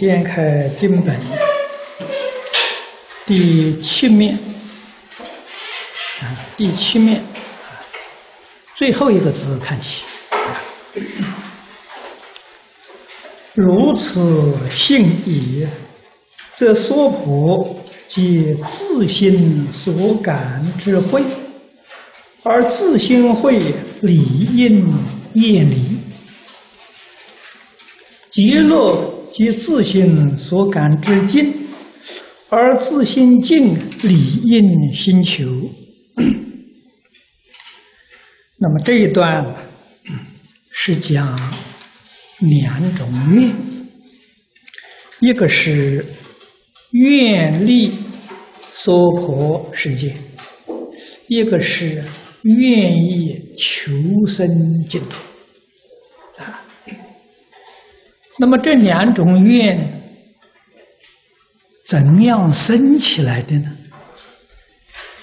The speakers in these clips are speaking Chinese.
掀开经本第七面啊，第七面最后一个字看起，如此信矣，则娑婆即自心所感之慧，而自心慧理应业离，极乐。即自心所感之境，而自心境理应心求。那么这一段是讲两种愿，一个是愿力娑婆世界，一个是愿意求生净土。那么这两种愿怎样生起来的呢？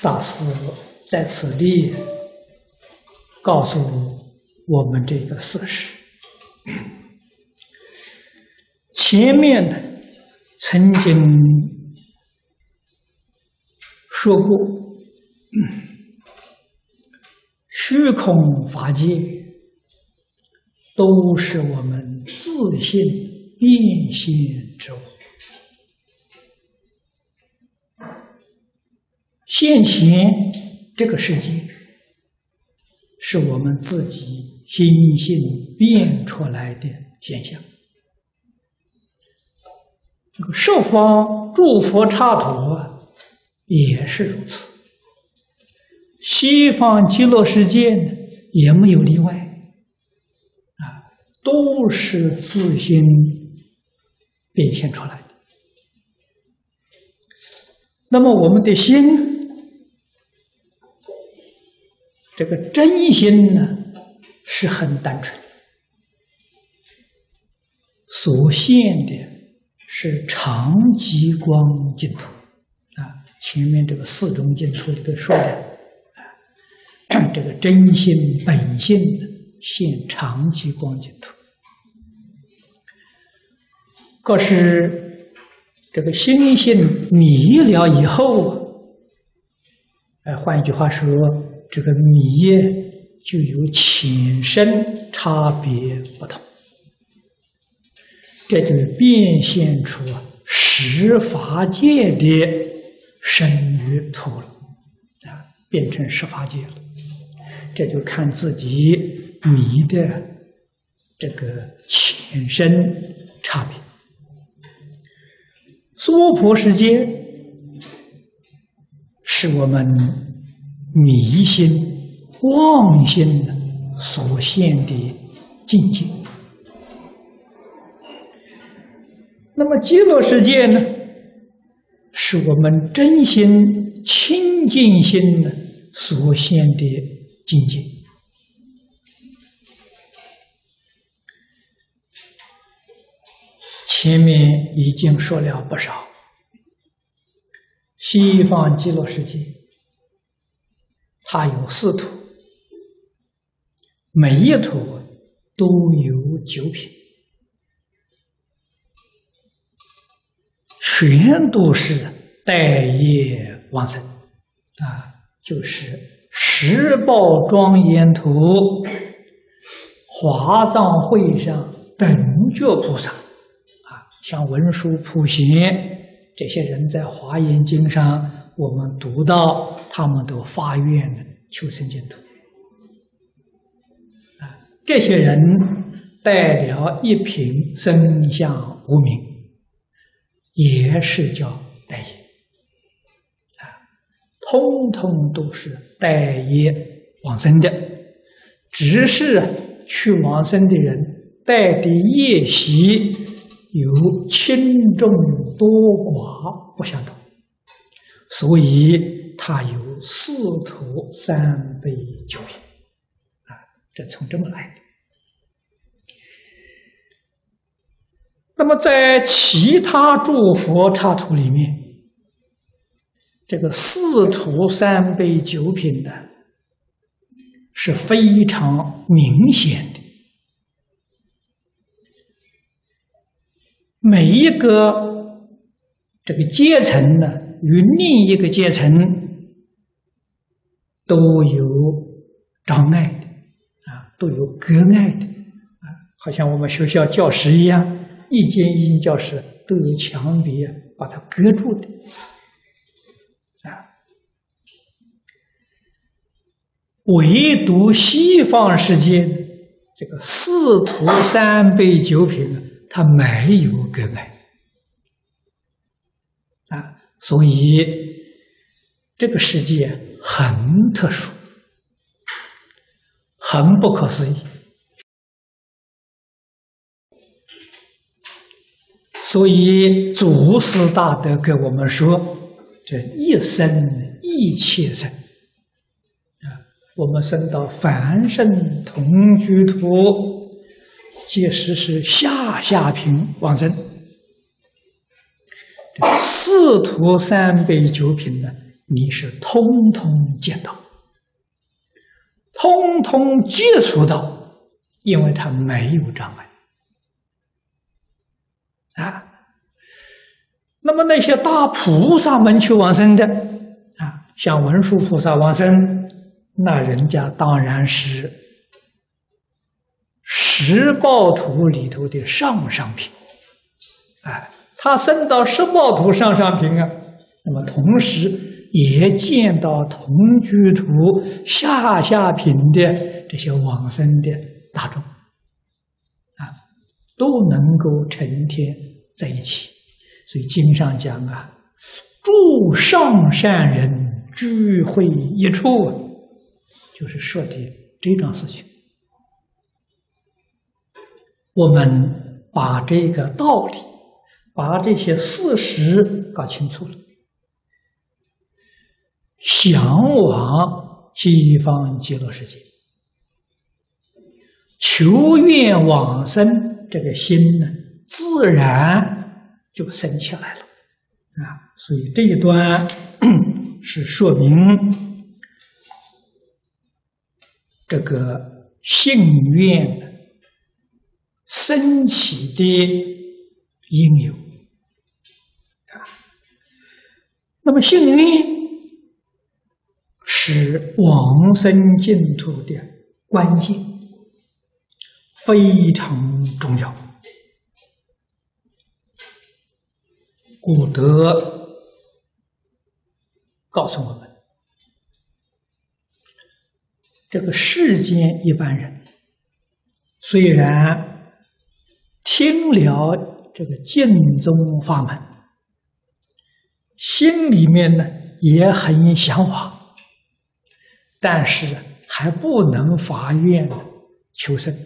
大师在此地告诉我们这个事实。前面呢曾经说过，虚空法界。都是我们自信变现之物。现前这个世界，是我们自己心性变出来的现象。这个十方诸佛刹土，也是如此。西方极乐世界呢，也没有例外。都是自心变现出来的。那么我们的心，这个真心呢，是很单纯的，所现的是长极光净土啊。前面这个四种净土里头说的啊，这个真心本性现长极光净土。可是，这个心性迷了以后，哎，换一句话说，这个迷就有浅深差别不同，这就变现出十法界的生与土了，啊，变成十法界了，这就看自己迷的这个浅深。娑婆世界是我们迷心妄心所现的境界。那么极乐世界呢，是我们真心清净心所现的境界。前面已经说了不少，西方极乐世界，它有四土，每一土都有九品，全都是待业往生啊，就是十报庄严图，华藏会上等觉菩萨。像文殊、普贤这些人在华严经上，我们读到他们都发愿求生净土啊。这些人带了一品生相无名，也是叫代业啊，通通都是代业往生的，只是去往生的人带的业习。有轻重多寡不相同，所以它有四徒三杯九品啊，这从这么来的。那么在其他诸佛刹土里面，这个四徒三杯九品的是非常明显的。每一个这个阶层呢，与另一个阶层都有障碍的啊，都有隔碍的啊，好像我们学校教室一样，一间一间教室都有墙壁把它隔住的啊，唯独西方世界。这个四徒三杯九品呢他，没有根来啊，所以这个世界很特殊，很不可思议。所以祖师大德给我们说：“这一生一切生。”我们生到凡圣同居土，即使是下下品往生，四土三杯九品呢，你是通通见到，通通接触到，因为它没有障碍啊。那么那些大菩萨们去往生的啊，像文殊菩萨往生。那人家当然是十报图里头的上上品，哎，他升到十报图上上品啊，那么同时也见到同居图下下品的这些往生的大众，啊，都能够成天在一起。所以经上讲啊，诸上善人聚会一处。就是说的这桩事情，我们把这个道理，把这些事实搞清楚了，向往西方极乐世界，求愿往生，这个心呢，自然就升起来了啊。所以这一段 是说明。这个信愿升起的因由啊，那么幸运是往生净土的关键，非常重要。古德告诉我们。这个世间一般人，虽然听了这个净宗法门，心里面呢也很向往，但是还不能发愿求生。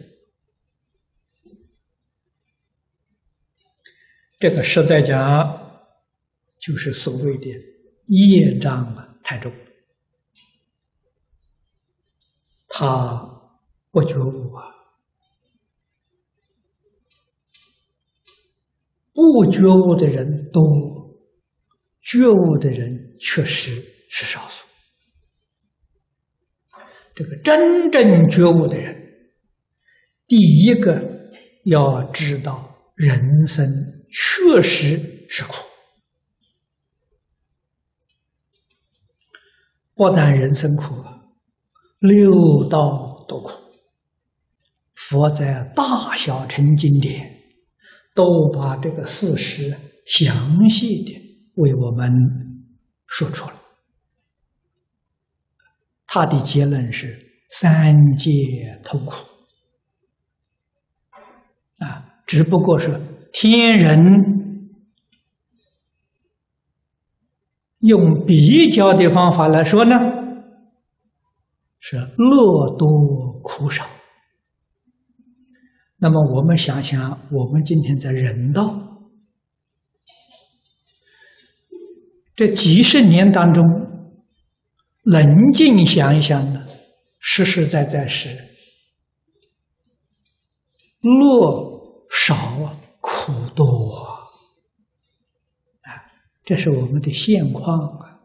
这个实在讲，就是所谓的业障啊太重。他不觉悟啊，不觉悟的人多，觉悟的人确实是少数。这个真正觉悟的人，第一个要知道人生确实是苦，不但人生苦。六道都苦，佛在大小乘经典都把这个事实详细的为我们说出来。他的结论是三界痛苦啊，只不过是天人用比较的方法来说呢。是乐多苦少。那么我们想想，我们今天在人道这几十年当中，冷静想一想呢，实实在在是乐少啊，苦多啊，这是我们的现况啊。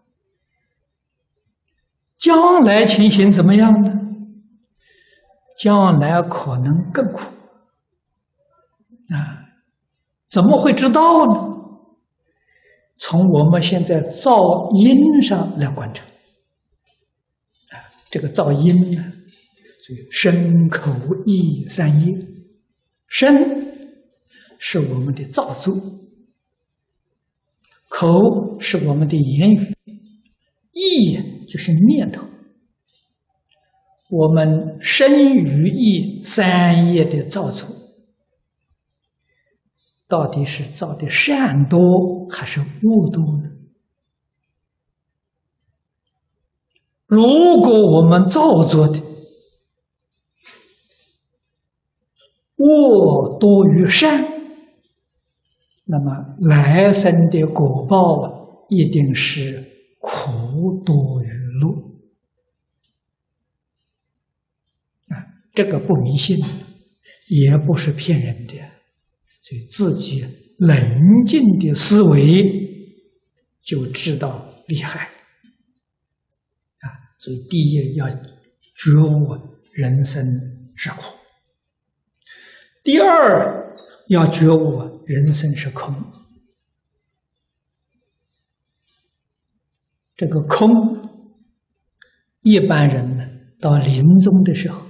将来情形怎么样呢？将来可能更苦啊！怎么会知道呢？从我们现在噪音上来观察，啊，这个噪音呢，所以声、口、意三业，声是我们的造作，口是我们的言语，意就是念头。我们身语意三业的造作，到底是造的善多还是恶多呢？如果我们造作的恶多于善，那么来生的果报啊一定是苦多于乐。啊这个不迷信，也不是骗人的，所以自己冷静的思维就知道厉害啊！所以第一要觉悟人生之苦，第二要觉悟人生是空。这个空，一般人呢，到临终的时候。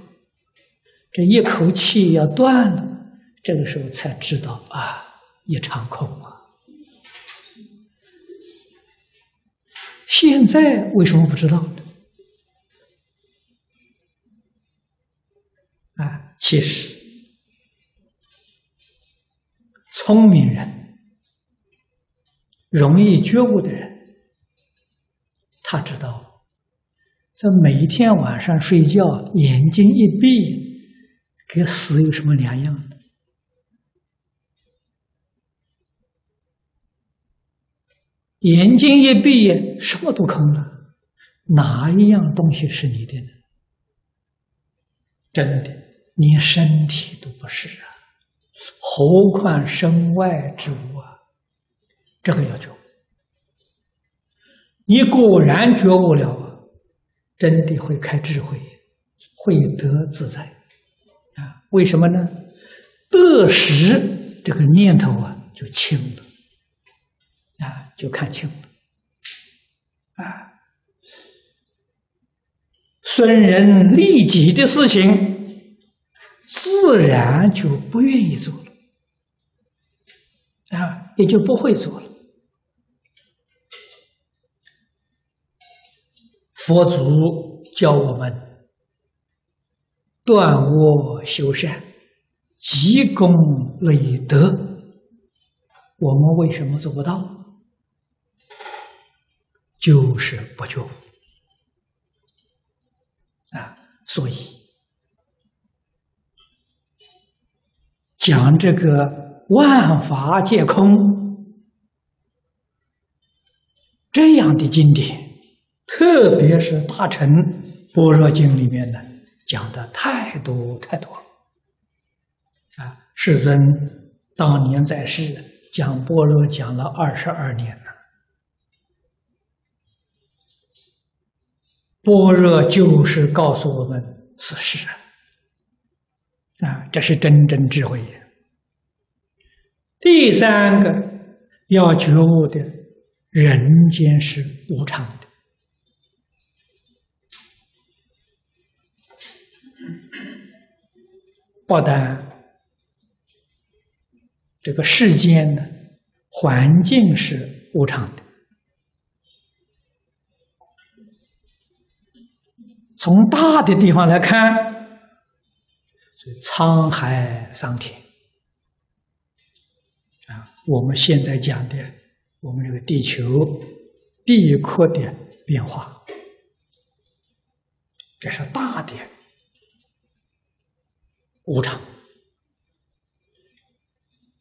这一口气要断了，这个时候才知道啊，一场空啊！现在为什么不知道呢？啊，其实聪明人、容易觉悟的人，他知道，在每一天晚上睡觉，眼睛一闭。跟死有什么两样的？眼睛一闭，什么都空了，哪一样东西是你的呢？真的，连身体都不是啊，何况身外之物啊？这个要觉悟。你果然觉悟了啊，真的会开智慧，会得自在啊。为什么呢？得时这个念头啊就轻了，啊就看清了，啊损人利己的事情，自然就不愿意做了，啊也就不会做了。佛祖教我们。断恶修善，积功累德，我们为什么做不到？就是不觉悟啊！所以讲这个万法皆空这样的经典，特别是大乘般若经里面的。讲的太多太多啊！世尊当年在世讲般若讲了二十二年般若就是告诉我们此事啊，这是真正智慧。第三个要觉悟的，人间是无常的。不但这个世间的环境是无常的，从大的地方来看，所以沧海桑田。啊，我们现在讲的我们这个地球地壳的变化，这是大的。无常，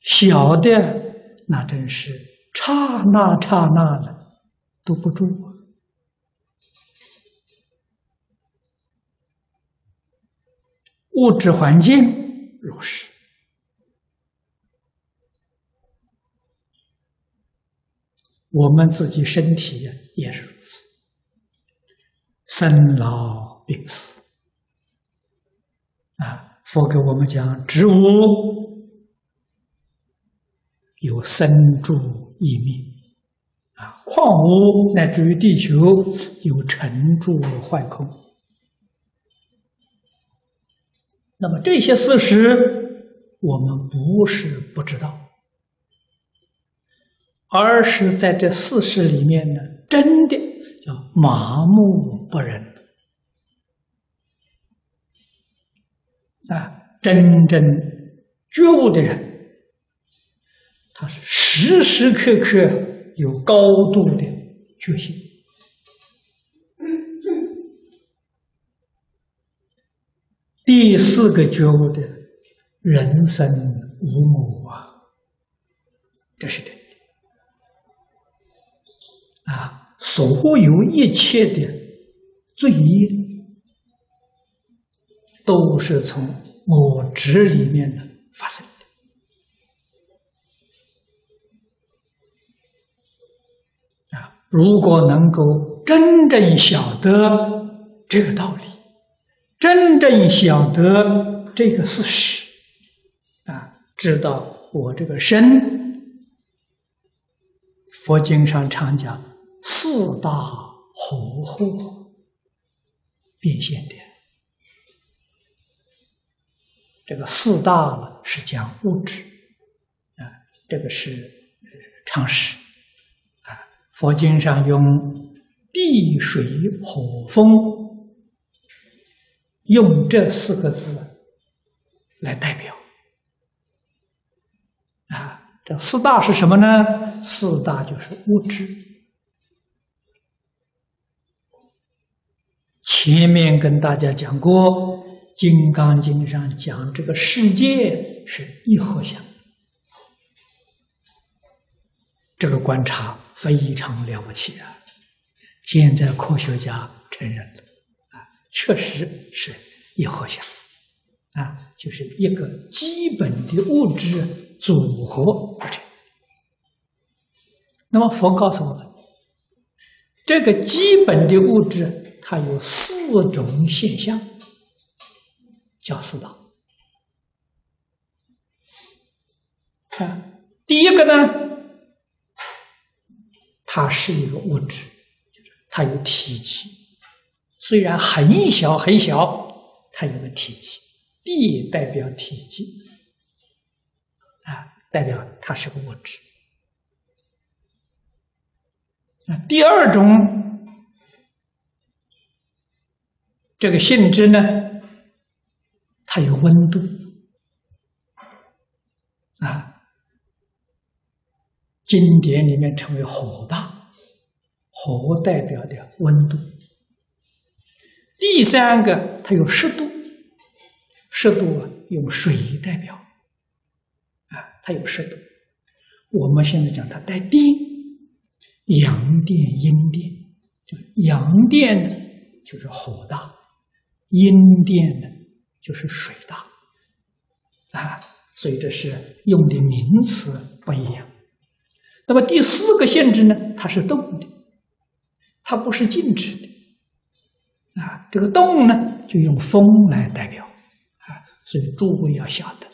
小的那真是刹那刹那的都不住啊！物质环境如是，我们自己身体也是如此，生老病死啊。佛给我们讲，植物有生住异灭啊，矿物乃至于地球有成住坏空。那么这些事实，我们不是不知道，而是在这事实里面呢，真的叫麻木不仁啊！真正觉悟的人，他是时时刻刻有高度的决心。第四个觉悟的人生无我啊，这是真的啊！所有一切的罪业，都是从我执里面的发生的啊！如果能够真正晓得这个道理。真正晓得这个事实，啊，知道我这个身，佛经上常讲四大活惑变现的，这个四大呢是讲物质，啊，这个是常识，啊，佛经上用地水火风。用这四个字来代表啊，这四大是什么呢？四大就是物质。前面跟大家讲过，《金刚经》上讲这个世界是一合相，这个观察非常了不起啊！现在科学家承认了。确实是一合相，啊，就是一个基本的物质组合而成。那么佛告诉我们，这个基本的物质它有四种现象，叫四大。啊，第一个呢，它是一个物质，它有体积。虽然很小很小，它有个体积，地代表体积，啊，代表它是个物质。啊，第二种这个性质呢，它有温度，啊，经典里面称为火大，火代表的温度。第三个，它有湿度，湿度啊，用水代表，啊，它有湿度。我们现在讲它带电，阳电、阴电，就阳电呢就是火大，阴电呢就是水大，啊，所以这是用的名词不一样。那么第四个限制呢，它是动的，它不是静止的。啊，这个动呢，就用风来代表，啊，所以诸位要晓得，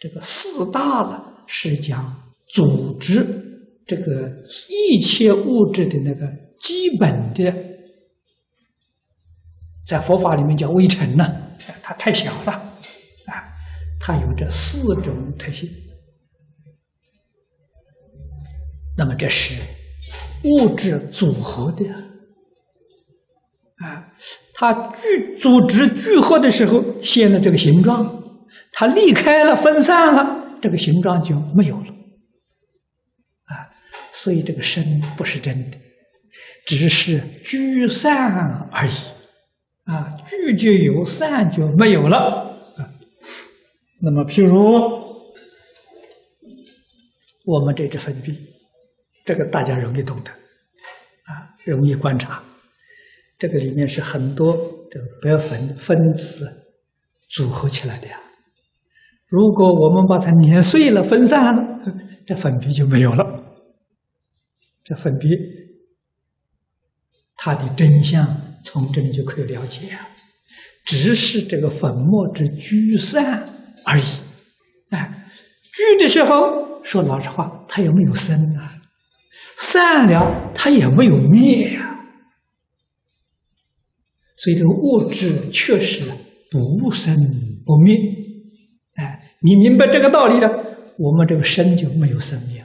这个四大呢是讲组织这个一切物质的那个基本的，在佛法里面叫微尘呢，它太小了，啊，它有这四种特性，那么这是物质组合的。啊，它聚组织聚合的时候现了这个形状，它离开了分散了，这个形状就没有了。啊，所以这个身不是真的，只是聚散而已。啊，聚就有，散就没有了。啊，那么譬如我们这支粉笔，这个大家容易懂得，啊，容易观察。这个里面是很多这白粉分子组合起来的呀。如果我们把它碾碎了、分散了，这粉笔就没有了。这粉笔它的真相从这里就可以了解啊，只是这个粉末之聚散而已。哎，聚的时候说老实话，它也没有生啊；散了，它也没有灭啊。所以这个物质确实不生不灭。哎，你明白这个道理了，我们这个生就没有生灭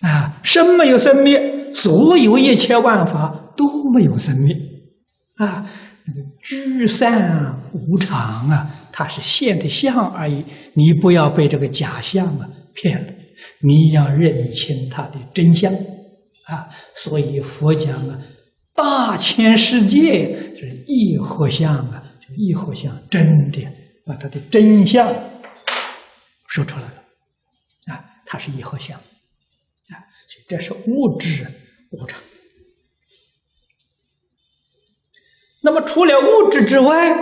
啊，生没有生灭，所有一切万法都没有生灭啊。那个聚散无常啊，它是现的相而已。你不要被这个假象啊骗了，你要认清它的真相啊。所以佛讲啊，大千世界就是一合相啊，就一合相真的把它的真相说出来了啊，它是一合相啊，所以这是物质无常。那么，除了物质之外，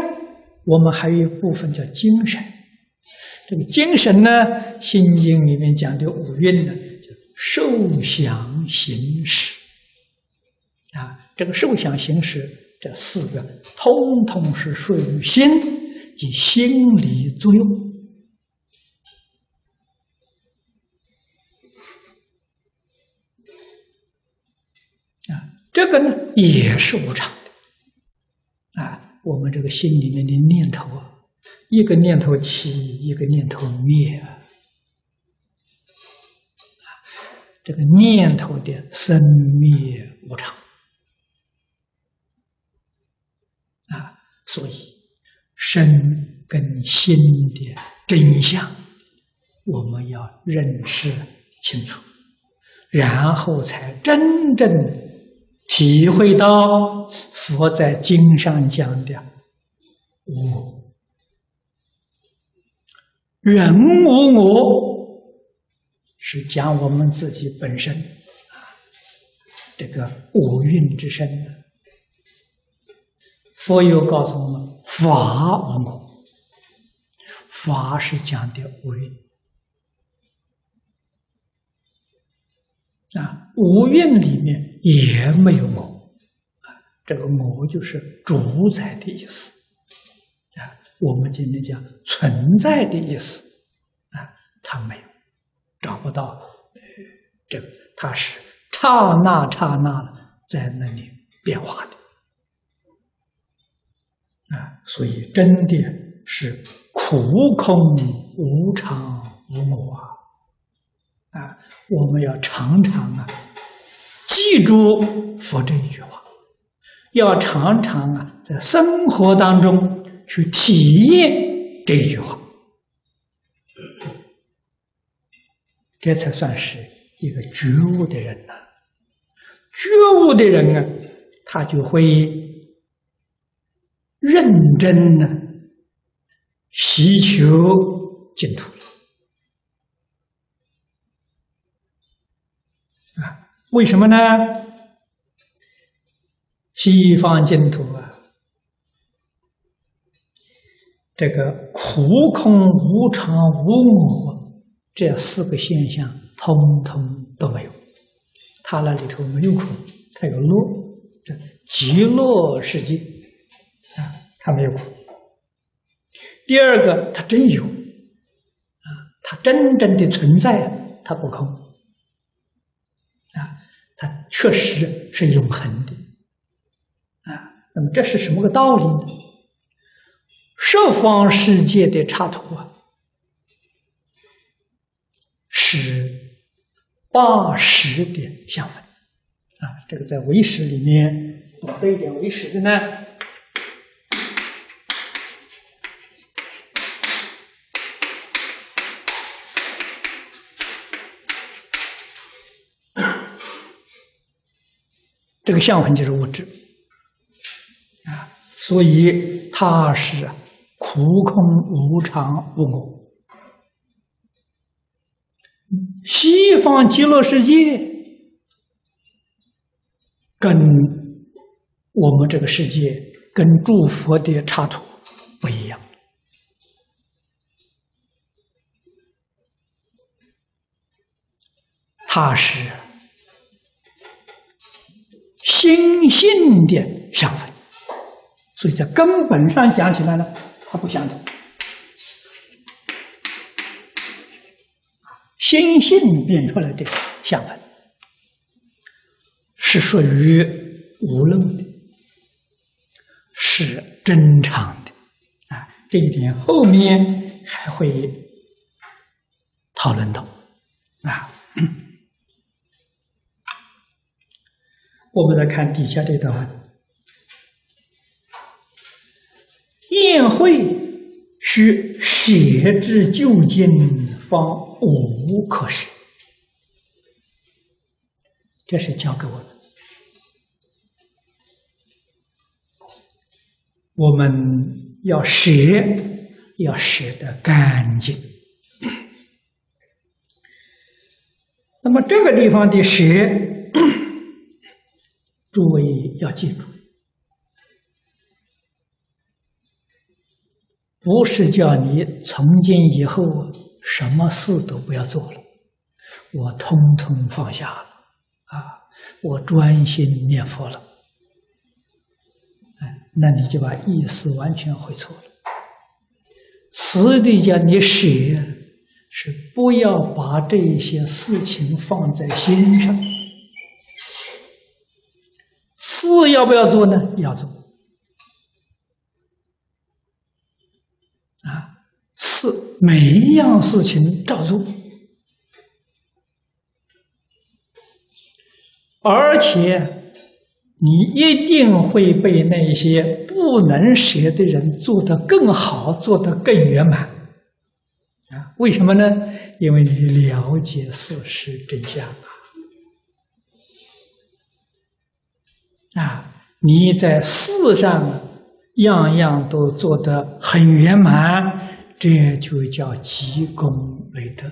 我们还有一部分叫精神。这个精神呢，《心经》里面讲的五蕴呢，叫受想行识。啊，这个受想行识这四个，通通是属于心及心理作用。啊，这个呢，也是无常的啊。我们这个心里面的念头啊，一个念头起，一个念头灭啊，这个念头的生灭无常啊，所以身跟心的真相，我们要认识清楚，然后才真正体会到。佛在经上讲的“我”，人无我，是讲我们自己本身，这个五蕴之身。佛又告诉我们：“法无我，法是讲的无蕴啊，无蕴里面也没有我。”啊这个“我”就是主宰的意思啊，我们今天讲存在的意思啊，它没有找不到，呃这个它是刹那刹那在那里变化的啊，所以真的是苦空无常无我啊啊，我们要常常啊记住佛这一句话。要常常啊，在生活当中去体验这一句话，这才算是一个觉悟的人呐。觉悟的人啊，他就会认真的祈求净土啊？为什么呢？西方净土啊，这个苦空无常无我这四个现象，通通都没有。他那里头没有苦，他有乐，这极乐世界，他没有苦。第二个，他真有啊，他真正的存在，他不空啊，他确实是永恒的啊。那么这是什么个道理呢？十方世界的插图啊，是八十的相分啊。这个在唯识里面，懂得一点唯识的呢，这个相分就是物质啊。所以它是苦空无常无我。西方极乐世界跟我们这个世界跟诸佛的插图不一样，它是心性的相分。所以在根本上讲起来呢，它不相同。心性变出来的相分，是属于无漏的，是真常的啊！这一点后面还会讨论到啊。我们来看底下这段话：宴会需舍之就近，方无可舍。这是教给我们，我们要舍，要舍得干净。那么这个地方的舍。诸位要记住，不是叫你从今以后什么事都不要做了，我通通放下了啊，我专心念佛了。哎，那你就把意思完全会错了。此地叫你舍，是不要把这些事情放在心上。事要不要做呢？要做啊！是每一样事情照做，而且你一定会被那些不能舍的人做得更好，做得更圆满啊！为什么呢？因为你了解事实真相啊！啊，你在事上样样都做得很圆满，这就叫积功累德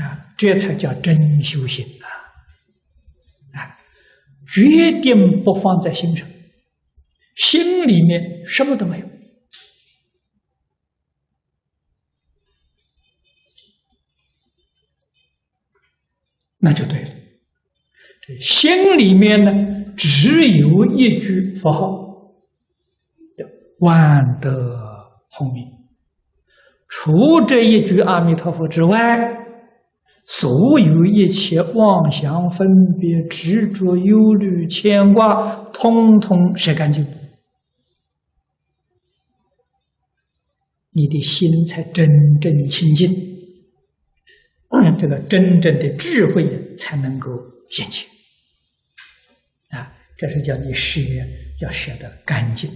啊，这才叫真修行啊！啊，决定不放在心上，心里面什么都没有，那就对。心里面呢，只有一句佛号，叫万德洪名。除这一句阿弥陀佛之外，所有一切妄想、分别、执着、忧虑、牵挂，通通舍干净，你的心才真正清净，这个真正的智慧才能够现起。这是叫你舍，要舍得干净，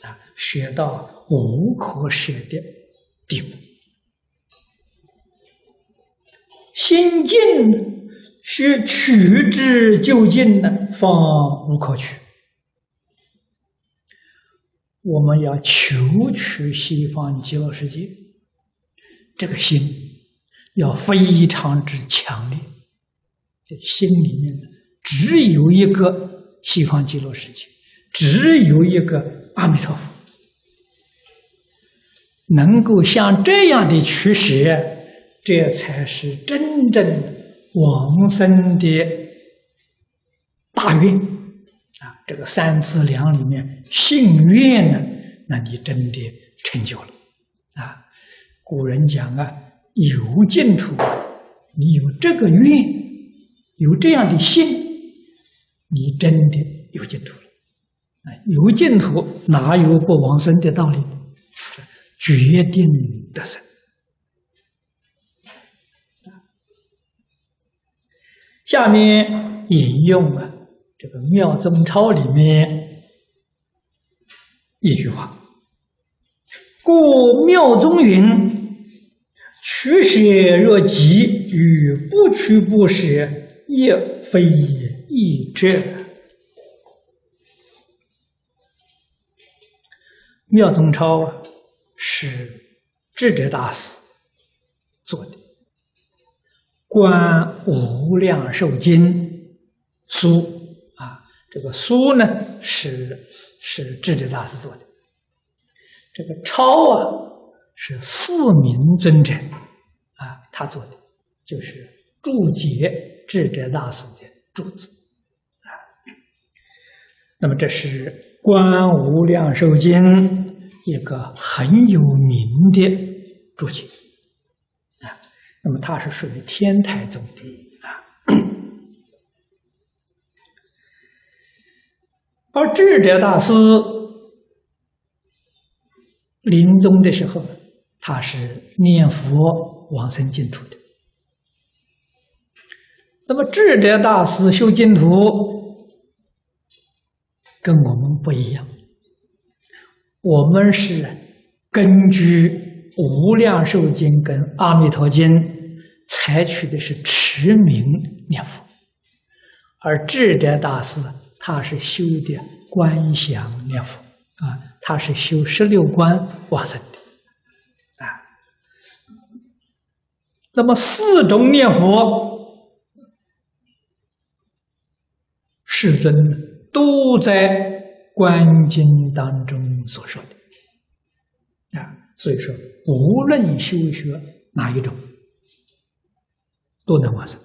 啊，舍到无可舍的地步。心静是取之就近的，方无可取。我们要求取西方极乐世界，这个心要非常之强烈，这心里面，只有一个。西方极乐世界只有一个阿弥陀佛，能够像这样的取舍，这才是真正往生的大愿啊！这个三资粮里面信愿呢，那你真的成就了啊！古人讲啊，有净土，你有这个愿，有这样的信。你真的有净土了，啊，有净土哪有不往生的道理？决定得生。下面引用啊，这个《妙宗钞》里面一句话：“故妙宗云，取舍若急，与不取不舍，亦非也。”一者，妙宗钞啊，是智者大师做的《观无量寿经》书啊，这个书呢是是智者大师做的，这个钞啊是四明尊者啊他做的，就是注解智者大师的注字。那么这是《观无量寿经》一个很有名的住进啊。那么他是属于天台宗的啊。而智者大师临终的时候，他是念佛往生净土的。那么智者大师修净土跟我们不一样，我们是根据《无量寿经》跟《阿弥陀经》采取的是持名念佛，而智者大师。他是修的观想念佛啊，他是修十六观往生的啊。那么四种念佛，世尊都在观经当中所说的啊。所以说，无论修学哪一种，都能往生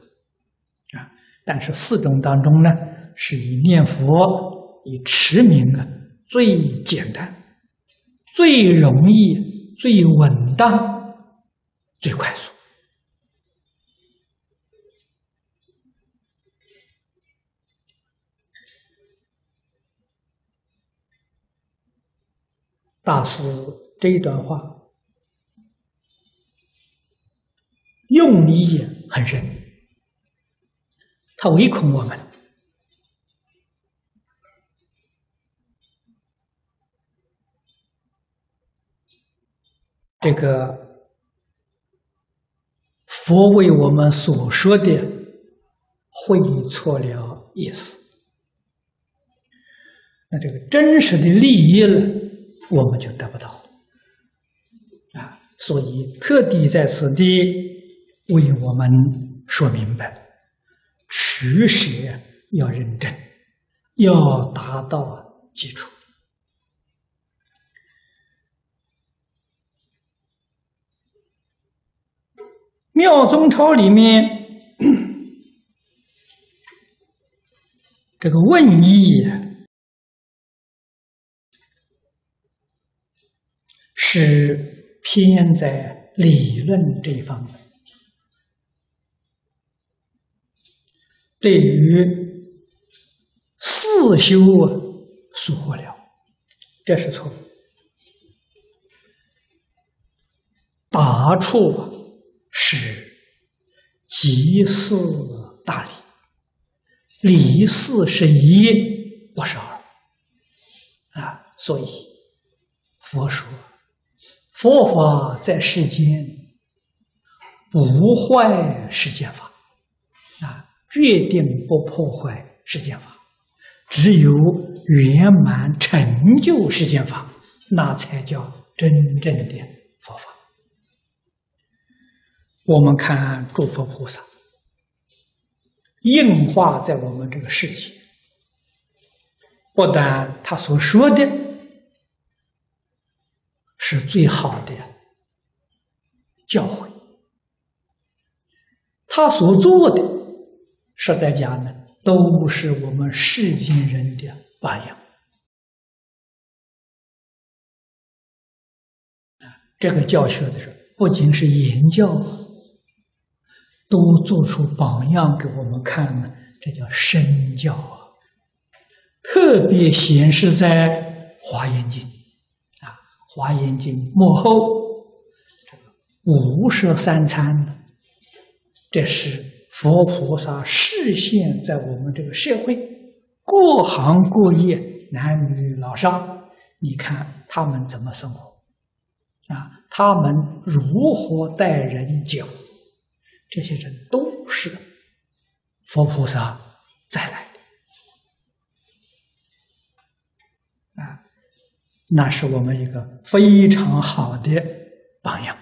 啊。但是四种当中呢？是以念佛、以持名啊，最简单、最容易、最稳当、最快速。大师这一段话用意很深，他唯恐我们。这个佛为我们所说的会错了意思，那这个真实的利益呢，我们就得不到啊。所以特地在此地为我们说明白：取舍要认真，要达到基础。妙宗钞里面 这个问义是偏在理论这一方面，对于四修啊疏忽了，这是错误。答处。是即四大理，理四是一，不是二啊。所以佛说，佛法在世间不坏世间法啊，决定不破坏世间法。只有圆满成就世间法，那才叫真正的佛法。我们看诸佛菩萨应化在我们这个世界，不但他所说的是最好的教诲，他所做的实在讲呢，都是我们世间人的榜样。这个教学的时候，不仅是言教。都做出榜样给我们看呢，这叫身教啊！特别显示在《华严经》，《华严经》幕后这个五十三参这是佛菩萨示现在我们这个社会各行各业男女老少，你看他们怎么生活啊？他们如何待人接物？这些人都是佛菩萨再来那是我们一个非常好的榜样。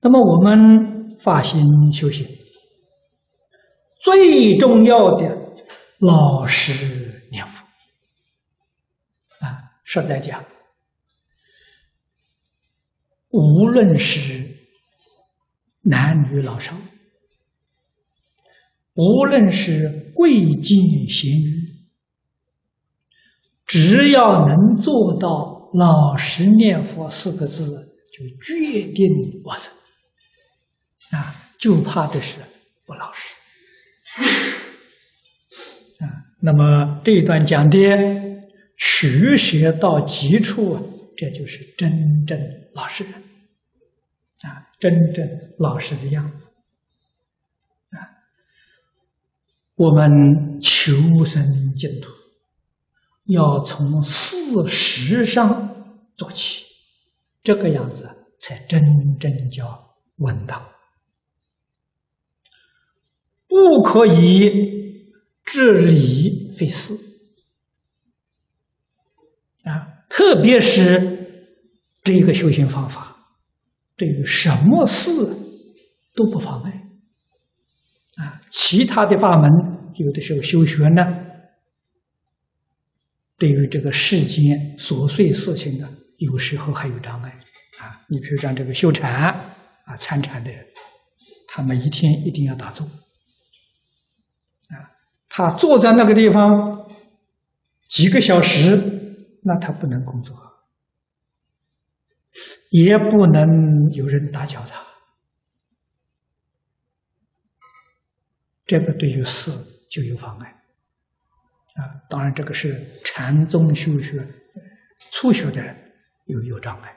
那么我们发心修行，最重要的老实念佛啊，实在讲。无论是男女老少，无论是贵贱贤愚，只要能做到老实念佛四个字就决定往生啊，就怕的是不老实啊。那么这一段讲的取舍到极处，这就是真正老实人啊，真正老实的样子啊。我们求生净土。要从事实上做起，这个样子才真正叫稳当。不可以治理非事啊！特别是这个修行方法，对于什么事都不妨碍啊。其他的法门，有的时候修学呢。对于这个世间琐碎事情呢，有时候还有障碍啊。你比如像这个修禅啊、参禅的人，他每一天一定要打坐啊。他坐在那个地方几个小时，那他不能工作，也不能有人打搅他。这个对于事就有妨碍。啊，当然，这个是禅宗修学初学的人有有障碍。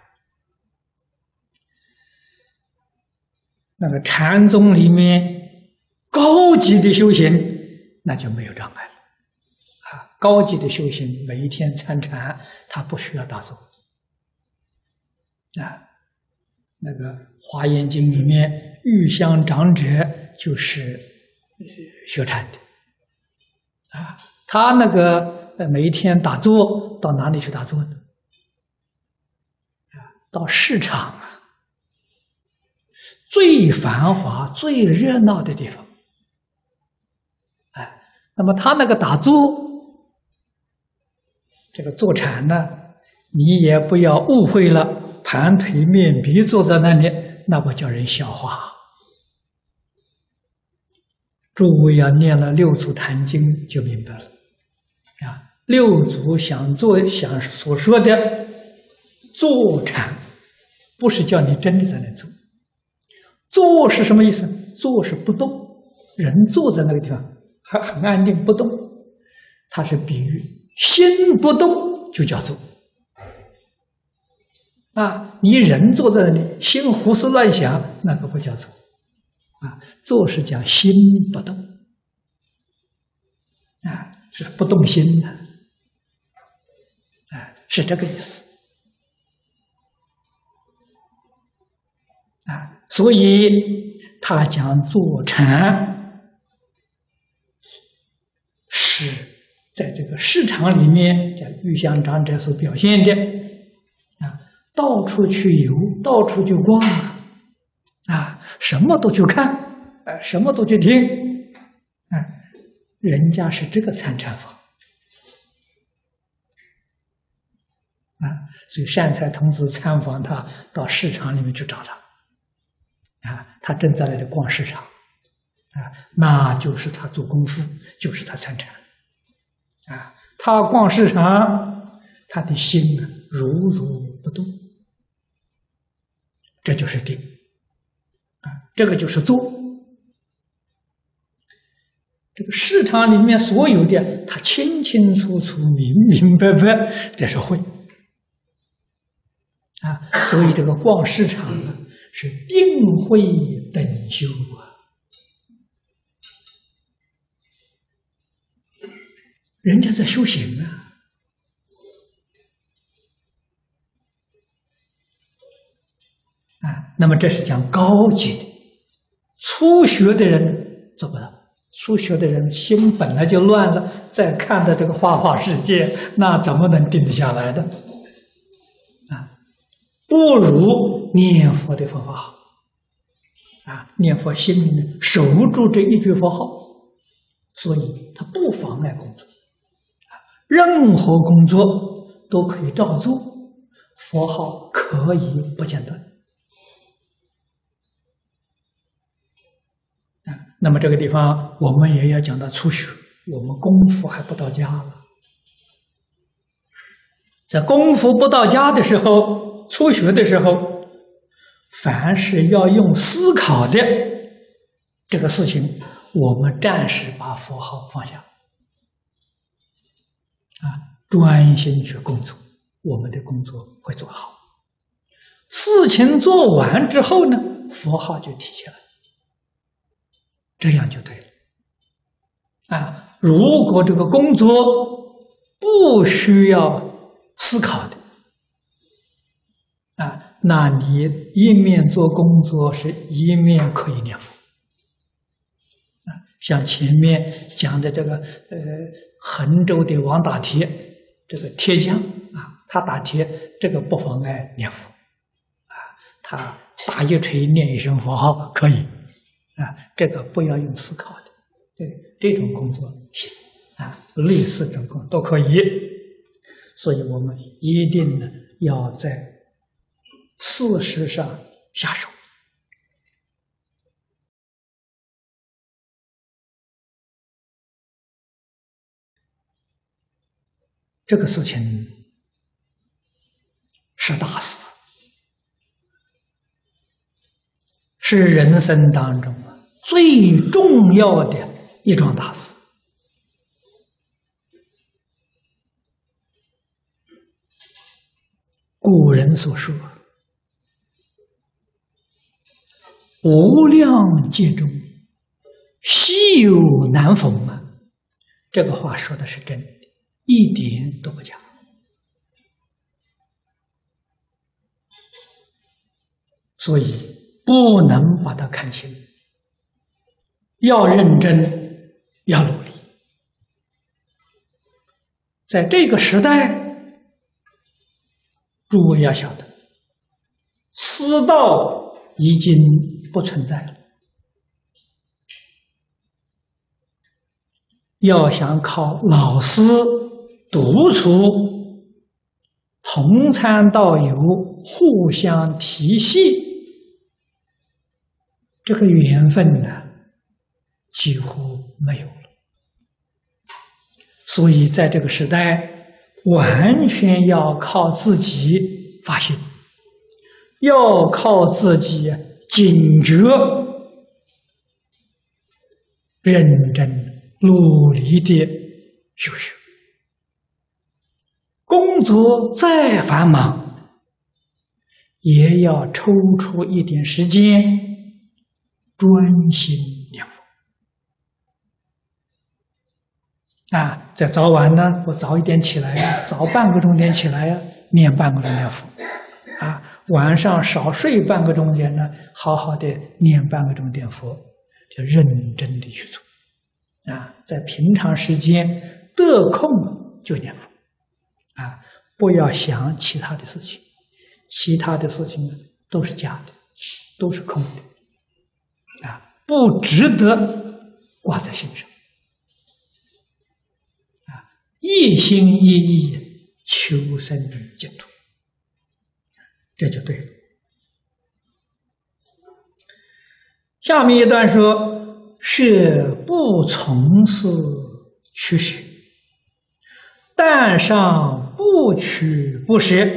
那个禅宗里面高级的修行，那就没有障碍了。啊，高级的修行，每一天参禅，他不需要打坐。啊，那个《华严经》里面，玉香长者就是学禅的。啊。他那个呃，每一天打坐到哪里去打坐呢？到市场啊，最繁华、最热闹的地方。哎，那么他那个打坐，这个坐禅呢，你也不要误会了，盘腿面壁坐在那里，那不叫人笑话。诸位要，念了六祖坛经就明白了。六祖想做想所说的坐禅，不是叫你真的在那坐。坐是什么意思？坐是不动，人坐在那个地方还很安定不动，它是比喻心不动就叫坐。啊，你人坐在那里，心胡思乱想，那个不叫坐。啊，坐是讲心不动。啊。是不动心的，是这个意思啊。所以他讲坐禅，是在这个市场里面，叫玉香长者所表现的啊，到处去游，到处去逛啊，什么都去看，啊，什么都去听。啊人家是这个参禅法啊，所以善财童子参访他，到市场里面去找他啊，他正在那里逛市场啊，那就是他做功夫，就是他参禅啊。他逛市场，他的心啊如如不动，这就是定啊，这个就是坐。这个市场里面所有的，他清清楚楚、明明白白，这是会啊。所以这个逛市场呢，是定慧等修啊。人家在修行啊，啊，那么这是讲高级的，初学的人做不到。初学的人心本来就乱了，再看到这个花花世界，那怎么能定得下来的？不如念佛的方法好。啊，念佛心里面守住这一句佛号，所以它不妨碍工作。任何工作都可以照做，佛号可以不间断。啊那么这个地方，我们也要讲到初学，我们功夫还不到家了。在功夫不到家的时候，初学的时候，凡是要用思考的这个事情，我们暂时把佛号放下，啊，专心去工作，我们的工作会做好。事情做完之后呢，佛号就提起来，这样就对了。啊，如果这个工作不需要思考的，那你一面做工作是一面可以念佛。啊，像前面讲的这个呃，衡州的王打铁，这个铁匠啊，他打铁这个不妨碍念佛啊。他打一锤念一声佛号可以，啊，这个不要用思考的，对这种工作行，啊，类似这种工作都可以，所以我们一定呢要在事实上下手，这个事情是大事。是人生当中最重要的一桩大事。古人所说：“无量劫中，稀有难逢啊！”这个话说的是真的，一点都不假。所以。不能把它看轻，要认真，要努力。在这个时代，诸位要晓得，师道已经不存在了。要想靠老师、督促、同参道友互相提携。这个缘分呢，几乎没有了。所以在这个时代，完全要靠自己发心，要靠自己警觉、认真、努力的修学。工作再繁忙，也要抽出一点时间。专心念佛啊，在早晚呢，我早一点起来呀，早半个钟点起来呀，念半个钟念佛。晚上少睡半个钟点呢，好好的念半个钟点佛，就认真的去做啊。在平常时间得空就念佛啊，不要想其他的事情，其他的事情都是假的，都是空的。啊，不值得挂在心上。啊，一心一意求生净土，这就对了。下面一段说：是不从事取舍，但上不取不舍，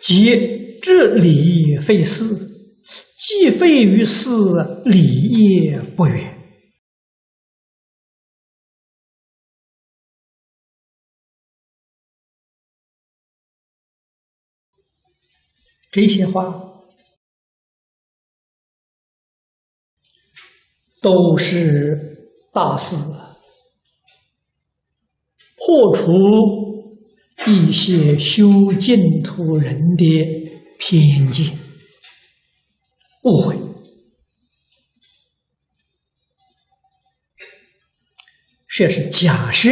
即至理废事。既废于事，理也不远。这些话都是大事，破除一些修净土人的偏见。误会，这是假设，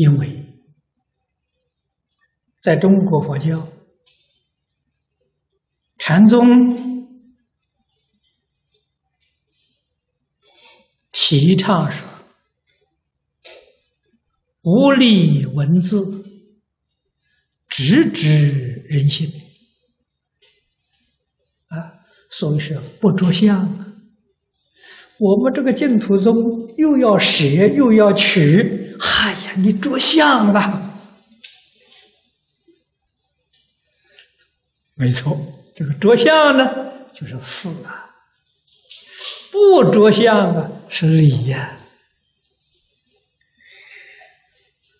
因为在中国佛教，禅宗提倡说。不立文字，直指人心啊！所以说不着相，我们这个净土宗又要舍又要取，你着相了。没错，这个着相呢，就是事啊；不着相啊，是理呀。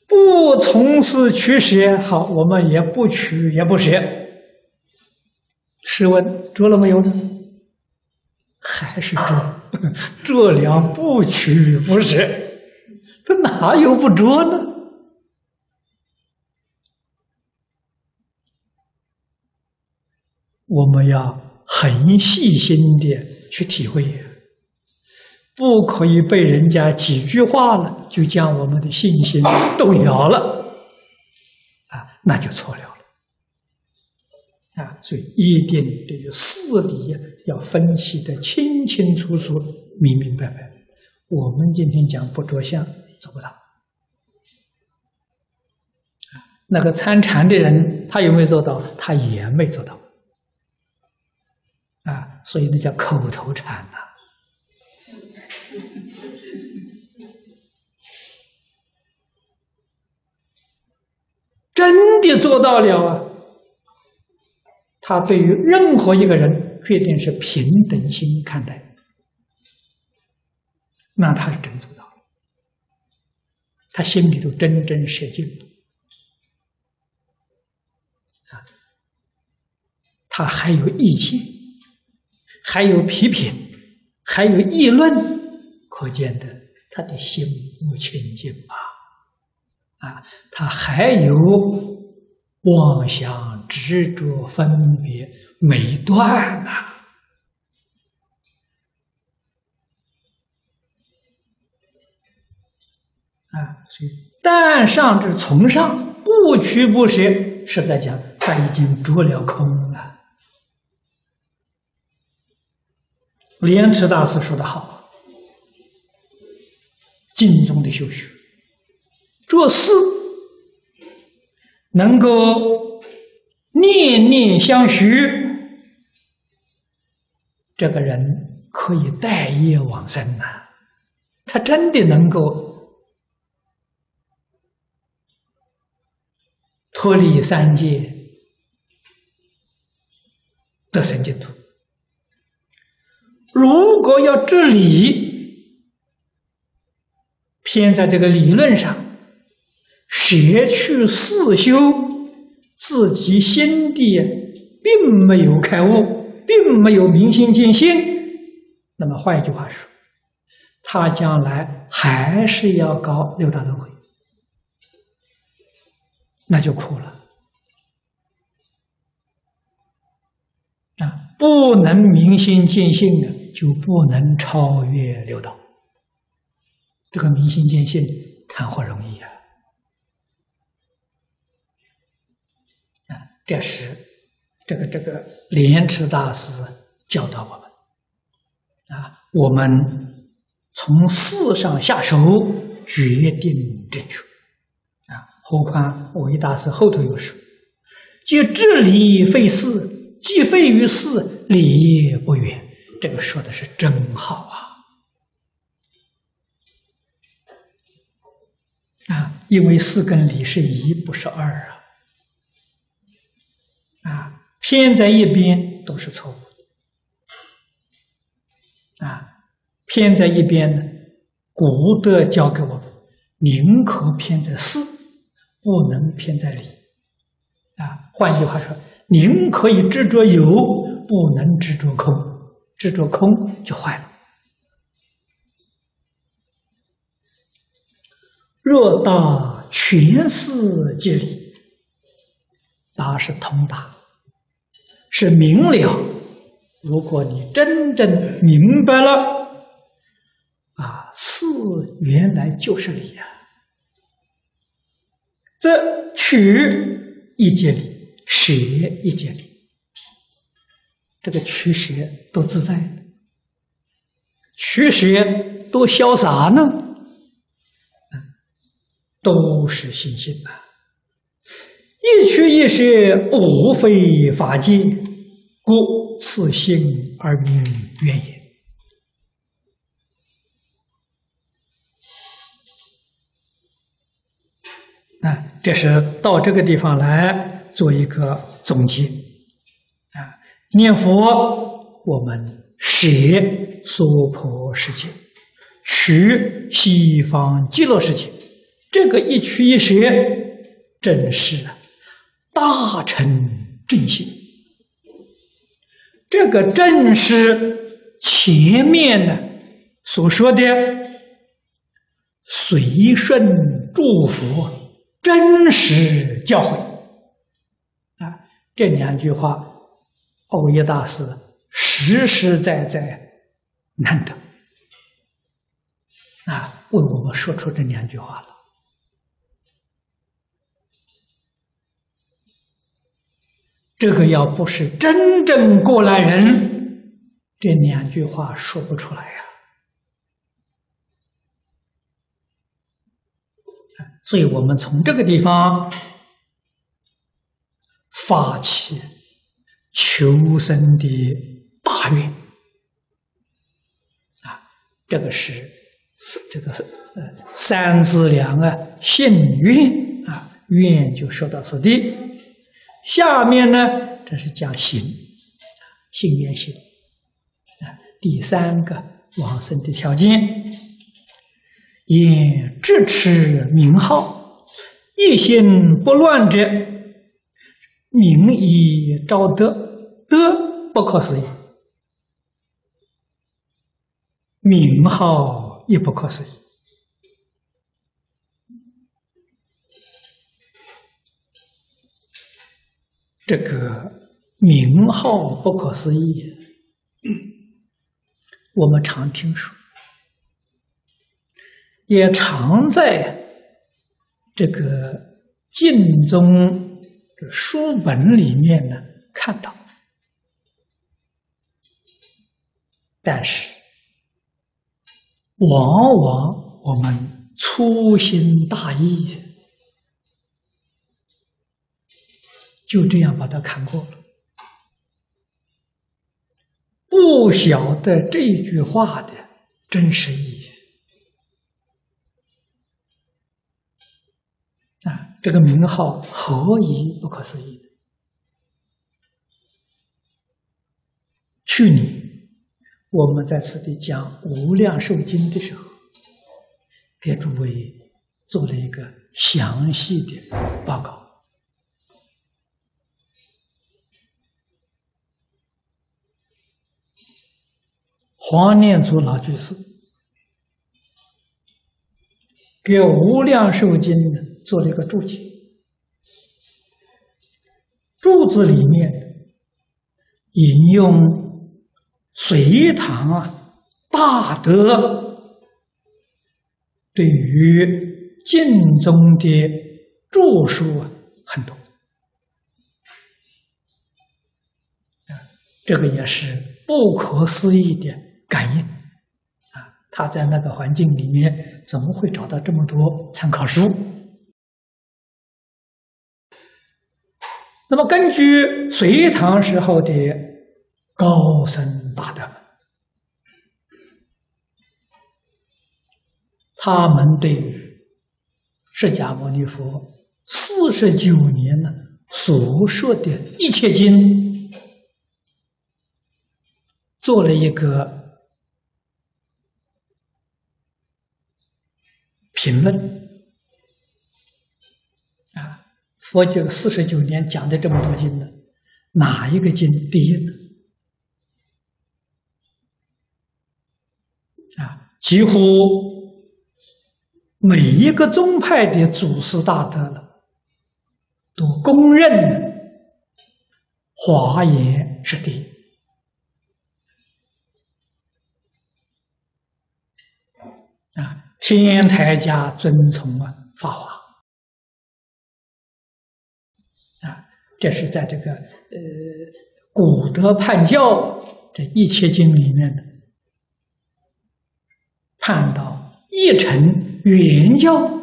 不从事取舍，好，我们也不取也不舍。试问着了没有呢？还是着，着了不取不舍，哪有不着呢？我们要很细心的去体会，不可以被人家几句话了就将我们的信心动摇了，啊，那就错了了，啊，所以一定对于事理要分析的清清楚楚、明明白白。我们今天讲不着相，做不到。那个参禅的人，他有没有做到？他也没做到。啊，所以那叫口头禅呐。真的做到了啊，他对于任何一个人，决定是平等心看待，那他是真做，他心里头真真舍净啊，他还有意见。还有批评，还有议论，可见的他的心不清净啊！啊，他还有妄想、执着、分别没断呐！啊，所以但上至从上，不屈不舍，是在讲他已经着了空了。莲池大师说的好：“静中的修学，做事能够念念相续，这个人可以待业往生呐。他真的能够脱离三界，得生净土。”如果要治理，偏在这个理论上，学去四修，自己心地并没有开悟，并没有明心见性，那么换一句话说，他将来还是要搞六道轮回，那就苦了。啊，不能明心见性的。就不能超越六道，这个明心见性谈何容易啊！啊，这是这个这个莲池大师教导我们啊，我们从事上下手决定正确。何况维大师后头又说：“即治理废事，既废于事，理不远。”这个说的是真好啊！啊，因为四跟理是一，不是二啊！啊，偏在一边都是错误的啊！偏在一边呢，古德教给我们：宁可偏在四，不能偏在理啊！换句话说，宁可以执着有，不能执着空。执着空就坏了。若大全是皆理，大是通达，是明了。如果你真正明白了，啊，事原来就是理呀。这取一节理，舍一节理。这个取舍多自在，取舍多潇洒呢？都是心性啊！一取一舍，无非法界，故此心而名缘也。这是到这个地方来做一个总结啊！念佛，我们舍娑婆世界，取西方极乐世界，这个一取一舍，正是大成正心。这个正是前面呢所说的随顺祝福。真实教诲啊，这两句话，欧耶大师实实在在难得啊，为我们说出这两句话了。这个要不是真正过来人，这两句话说不出来呀。所以我们从这个地方发起求生的大愿啊，这个是这个是呃三字两啊，信愿啊，愿就说到此地。下面呢，这是讲行，信愿行啊，第三个往生的条件。言智持名号，一心不乱者，名以昭德，德不可思议，名号也不可思议。这个名号不可思议，我们常听说。也常在这个晋宗的书本里面呢看到，但是往往我们粗心大意，就这样把它看过了，不晓得这句话的真实意义。啊，这个名号何以不可思议？去年我们在此地讲《无量寿经》的时候，给诸位做了一个详细的报告。黄念祖老居士给《无量寿经》呢。做了一个注解，注子里面引用隋唐啊大德对于晋宗的著述啊很多，这个也是不可思议的感应啊！他在那个环境里面怎么会找到这么多参考书？那么，根据隋唐时候的高僧大德，他们对释迦牟尼佛四十九年呢所说的一切经做了一个评论。佛教四十九年讲的这么多经呢，哪一个经第一呢？啊，几乎每一个宗派的祖师大德了，都公认华严是第一。啊，天台家遵从啊法华。这是在这个呃古德判教这一切经里面的判到一成原教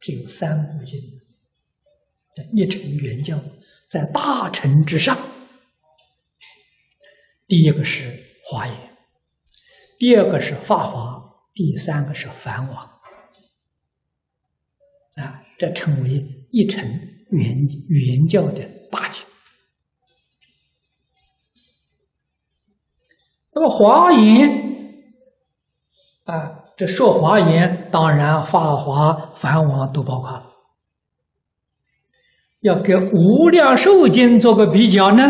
只有三部经，一成原教在大乘之上。第一个是华严，第二个是法华，第三个是梵王。啊，这称为一乘原原教的大经。那么华严啊，这说华严，当然法华、梵王都包括了。要跟无量寿经做个比较呢，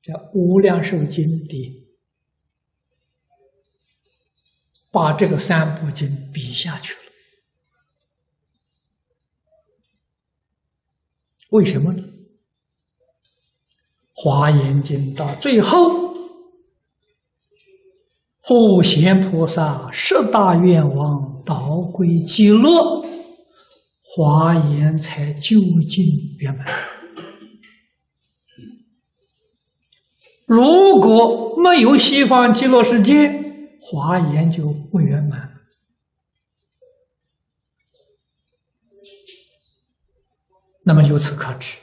这无量寿经的把这个三部经比下去了。为什么呢？华严经到最后。普贤菩萨十大愿望导归极乐，华严才究竟圆满。如果没有西方极乐世界，华严就不圆满。那么由此可知，《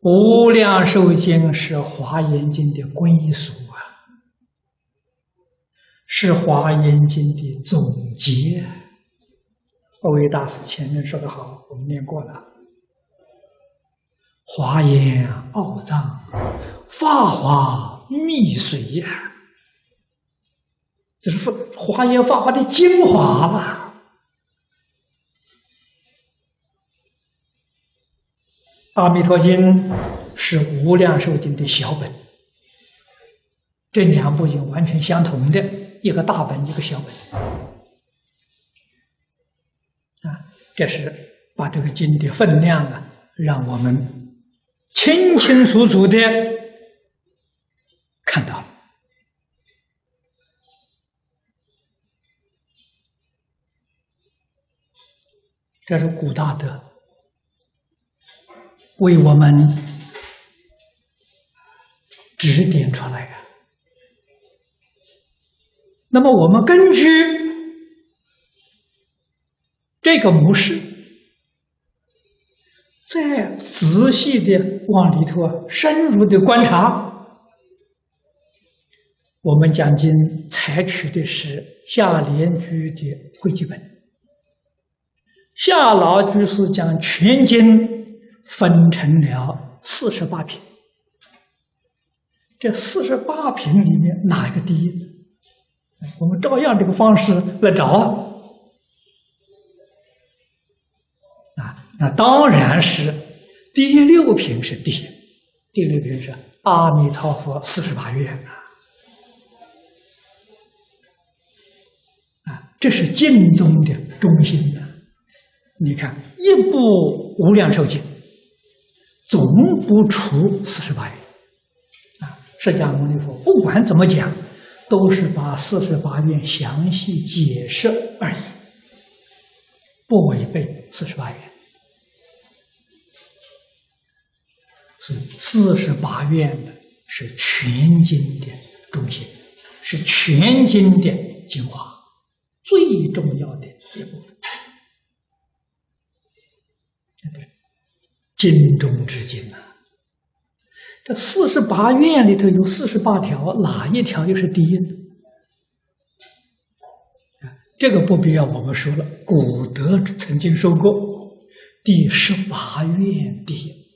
无量寿经》是华严经的归属啊。是《华严经》的总结。二位大师前面说的好，我们念过了。华严奥藏，法华密髓呀，这是华严法华的精华了。阿弥陀经是无量寿经的小本，这两部经完全相同的。一个大本，一个小本，啊，这是把这个经的分量啊，让我们清清楚楚的看到了。这是古大德为我们指点出来的。那么，我们根据这个模式，再仔细的往里头深入的观察，我们讲经采取的是下联居的汇集本。夏老居士讲全经分成了四十八品，这四十八品里面哪一个第一？我们照样这个方式来找啊，啊，那当然是第六品是第一，第六品是阿弥陀佛四十八愿啊，这是经中的中心的。你看一部无量寿经，总不出四十八愿啊，释迦牟尼佛不管怎么讲。都是把四十八愿详细解释而已，不违背四十八愿。是四十八愿的是全经的中心，是全经的精华，最重要的一部分。心中之经呐。这四十八愿里头有四十八条，哪一条又是第一呢？这个不必要我们说了。古德曾经说过，第十八愿第一。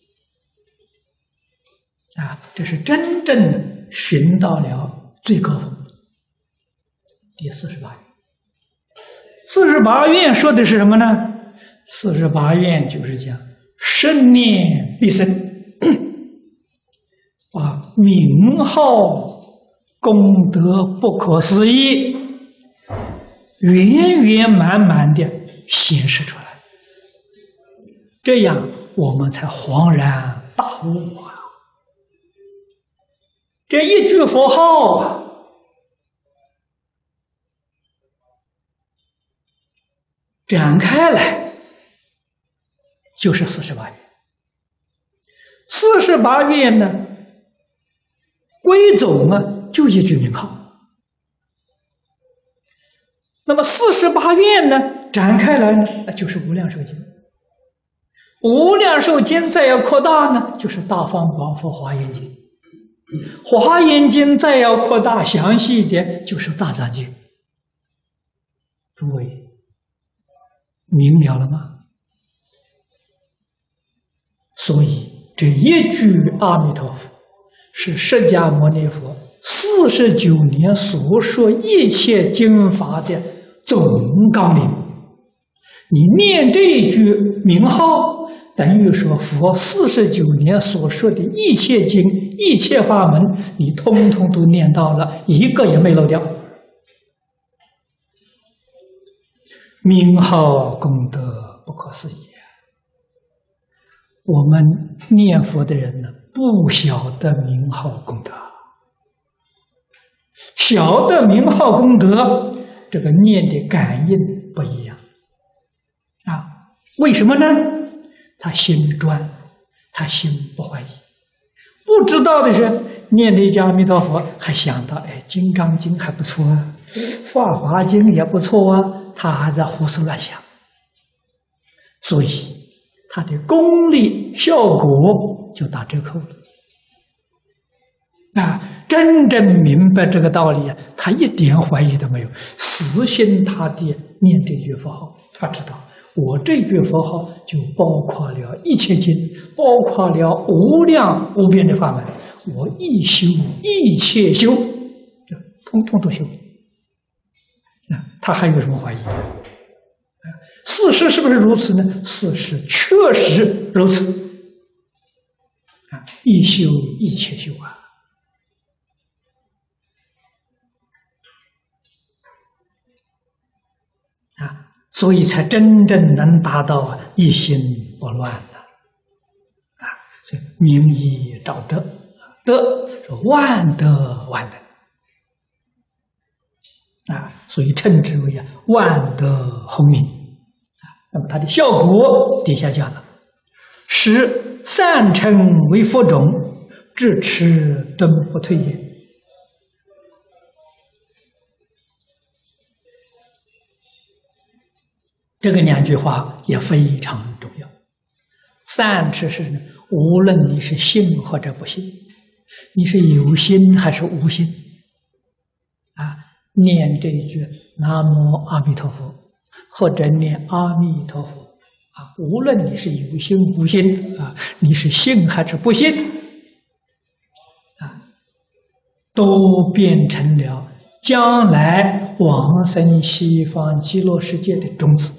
啊，这是真正寻到了最高峰。第四十八愿，四十八愿说的是什么呢？四十八愿就是讲生念必生。啊，名号功德不可思议，圆圆满满的显示出来，这样我们才恍然大悟啊！这一句佛号啊，展开来就是四十八愿，四十八愿呢。归总呢，就一句名号。那么四十八愿呢，展开来呢，那就是无量寿经。无量寿经再要扩大呢，就是大方广佛华严经。华严经再要扩大详细一点，就是大藏经。诸位，明了了吗？所以这一句阿弥陀佛，是释迦牟尼佛四十九年所说一切经法的总纲领。你念这一句名号，等于说佛四十九年所说的一切经、一切法门，你通通都念到了，一个也没漏掉。名号功德不可思议，我们念佛的人呢，不晓得名号功德，晓得名号功德，这个念的感应不一样。啊，为什么呢？他心专，他心不怀疑。不知道的人念的一阿弥陀佛，还想到哎，《金刚经》还不错啊，《法华经》也不错啊，他还在胡思乱想。所以他的功力效果就打折扣了。啊，真正明白这个道理啊，他一点怀疑都没有，死心塌地念这句佛号，他知道。我这句佛号就包括了一切经，包括了无量无边的法门。我一修一切修，就通通都修。啊，他还有什么怀疑？啊，事实是不是如此呢？事实确实如此。啊，一修一切修啊。所以才真正能达到一心不乱的啊！所以名义照德，德是万德万能啊！所以称之为啊万德洪名。那么它的效果，底下讲了：使善成为佛种，至迟顿不退也。这个两句话也非常重要。善持是呢，无论你是信或者不信，你是有心还是无心，啊，念这一句“南无阿弥陀佛”或者念“阿弥陀佛”，啊，无论你是有心无心，啊，你是信还是不信，啊，都变成了将来往生西方极乐世界的种子。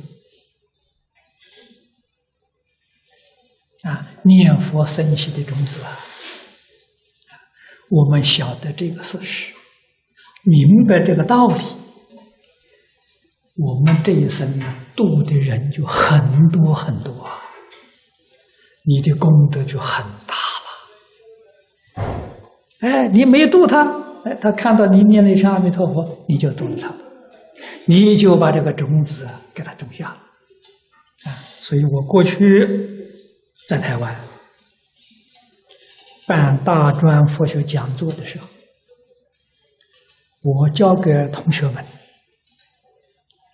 啊，念佛生息的种子啊！我们晓得这个事实，明白这个道理，我们这一生呢，度的人就很多很多，你的功德就很大了。哎，你没度他，哎，他看到你念了一声阿弥陀佛，你就度了他，你就把这个种子给他种下了。啊，所以我过去。在台湾办大专佛学讲座的时候，我教给同学们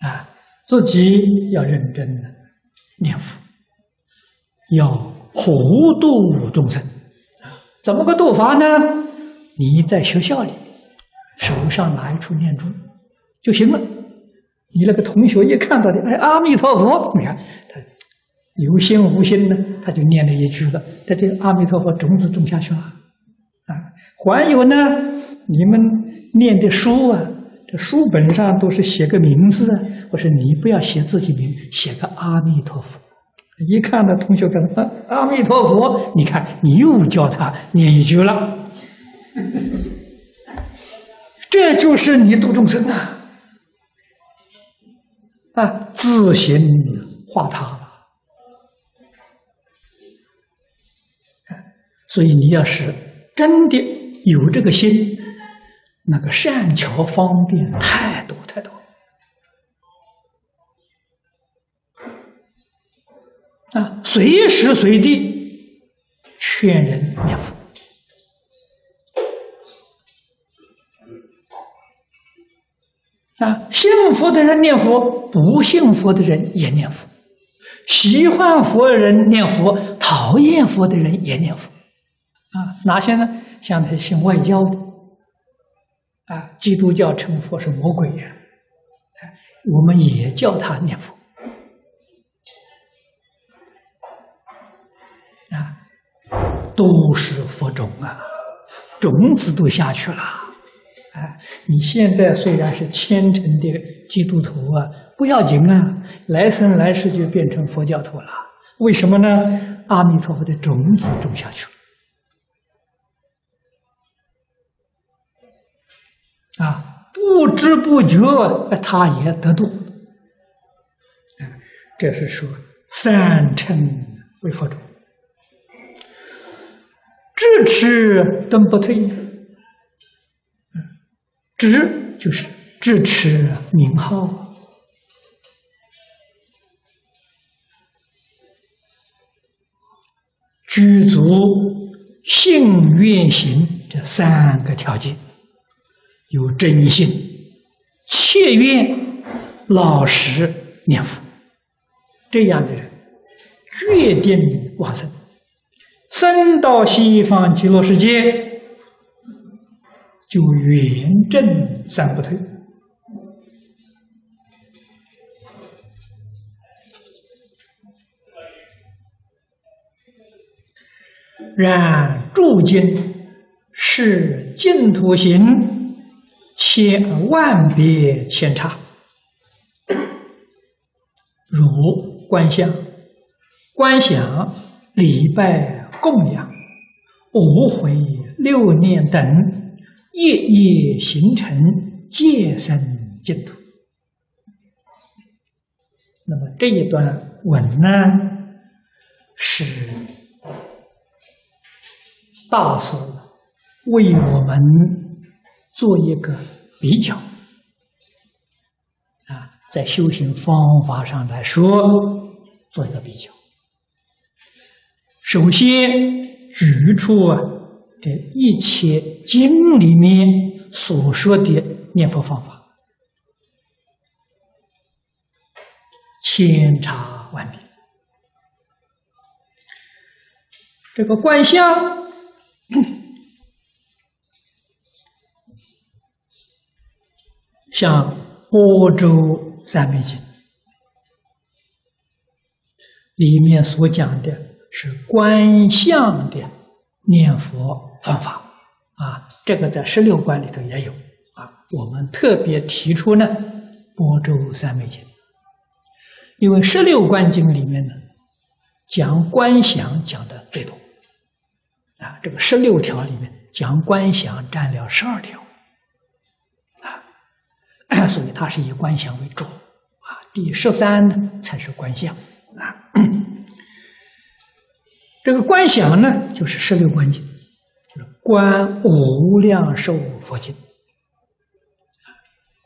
啊，自己要认真的念佛，要普度众生。怎么个度法呢？你在学校里手上拿一处念珠就行了。你那个同学一看到你，哎，阿弥陀佛，你看他。有心无心呢，他就念了一句了，他这个阿弥陀佛种子种下去了，啊，还有呢，你们念的书啊，这书本上都是写个名字啊，我说你不要写自己名，写个阿弥陀佛，一看到同学跟阿弥陀佛，你看你又叫他念一句了，这就是你度众生啊，啊，自行化他了。所以你要是真的有这个心，那个善巧方便太多太多啊！随时随地劝人念佛啊！信佛的人念佛，不信佛的人也念佛；喜欢佛的人念佛，讨厌佛的人也念佛。啊，哪些呢？像那些信外交的，啊，基督教称佛是魔鬼呀，我们也叫他念佛，都是佛种啊，种子都下去了。哎，你现在虽然是虔诚的基督徒啊，不要紧啊，来生来世就变成佛教徒了。为什么呢？阿弥陀佛的种子种下去了，啊，不知不觉他也得度。这是说三乘为佛种，智持登不退。智就是智持名号，具足信愿行这三个条件，有真心、切愿、老实念佛。这样的人，决定往生，生到西方极乐世界，就圆正三不退，然诸经是净土行，千万别千差，如。观想、观想、礼拜、供养、无悔、六念等，夜夜形成戒身净土。那么这一段文呢，是大师为我们做一个比较啊。在修行方法上来说，做一个比较。首先举出啊，这一切经里面所说的念佛方法，千差万别。这个观相，像波州。《三昧经》里面所讲的是观相的念佛方法啊，这个在十六观里头也有啊。我们特别提出呢，《波州三昧经》，因为十六观经里面呢，讲观想讲的最多啊。这个十六条里面讲观想占了十二条啊。所以它是以观想为主啊，第十三呢才是观相啊。这个观想呢，就是十六观经，就是观无量寿佛经。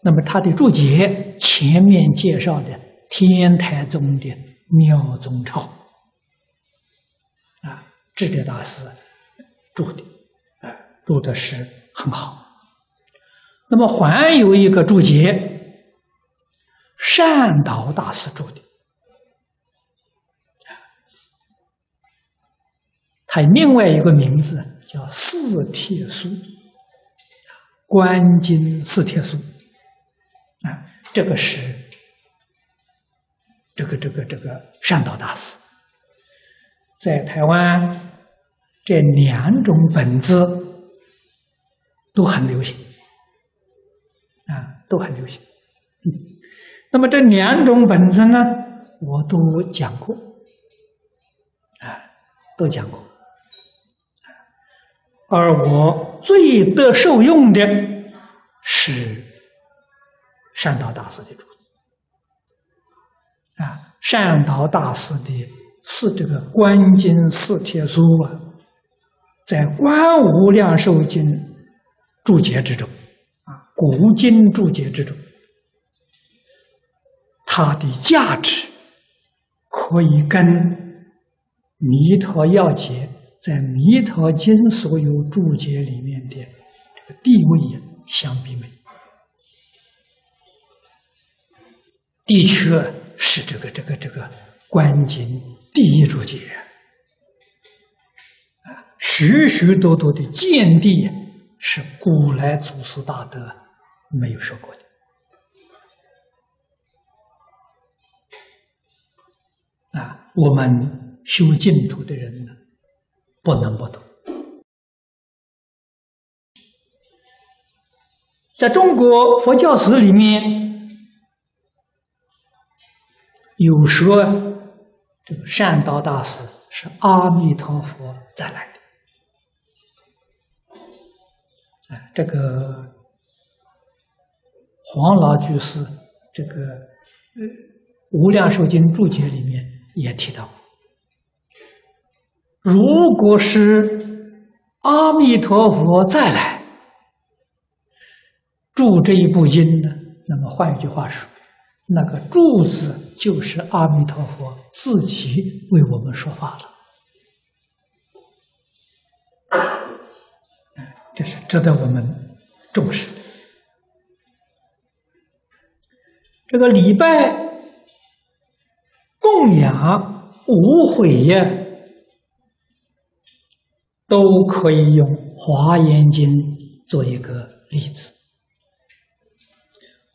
那么它的注解前面介绍的天台宗的妙宗钞啊，智者大师注的啊，注的是很好。那么还有一个注解，善导大师注的，他另外一个名字叫四帖书，观经四帖书，啊，这个是这个这个这个善导大师，在台湾这两种本子都很流行。啊，都很流行。嗯，那么这两种本子呢，我都讲过，啊，都讲过。而我最得受用的是善导大师的主啊，善导大师的是这个《观经四帖书》啊，在《观无量寿经》注解之中啊。古今注解之中，它的价值可以跟《弥陀要解》在《弥陀经》所有注解里面的这个地位相比美，的确是这个这个这个观经第一注解啊，许许多多的见地是古来祖师大德。没有说过的啊！我们修净土的人呢，不能不懂。在中国佛教史里面，有说这个善导大师是阿弥陀佛再来的。哎，这个黄老居士这个《无量寿经注解》里面也提到，如果是阿弥陀佛再来。住这一部经呢，那么换一句话说，那个注字就是阿弥陀佛自己为我们说法了，这是值得我们重视的。这个礼拜、供养、无悔呀，都可以用《华严经》做一个例子。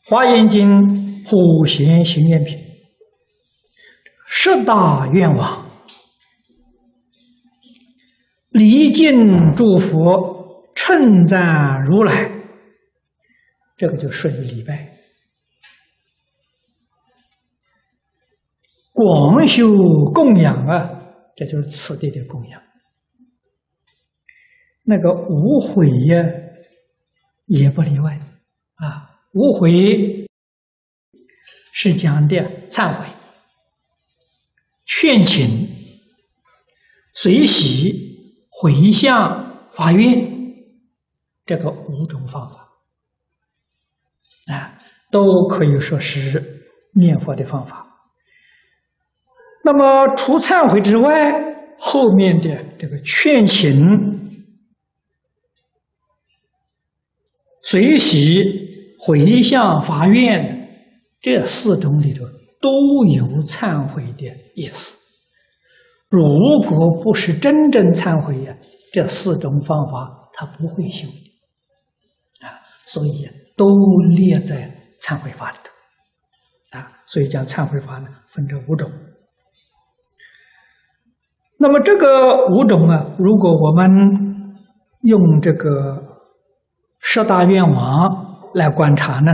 华严经普贤行愿品，十大愿望，礼敬诸佛，称赞如来，这个就属于礼拜。广修供养啊，这就是此地的供养。那个无悔呀，也不例外啊。无悔是讲的忏悔、劝请、随喜、回向、发愿，这个五种方法啊，都可以说是念佛的方法。那么除忏悔之外，后面的这个劝请、随喜。回向发愿，这四种里头都有忏悔的意思。如果不是真正忏悔呀，这四种方法他不会修的啊。所以都列在忏悔法里头啊。所以将忏悔法呢，分成五种。那么这个五种啊，如果我们用这个十大愿望。来观察呢，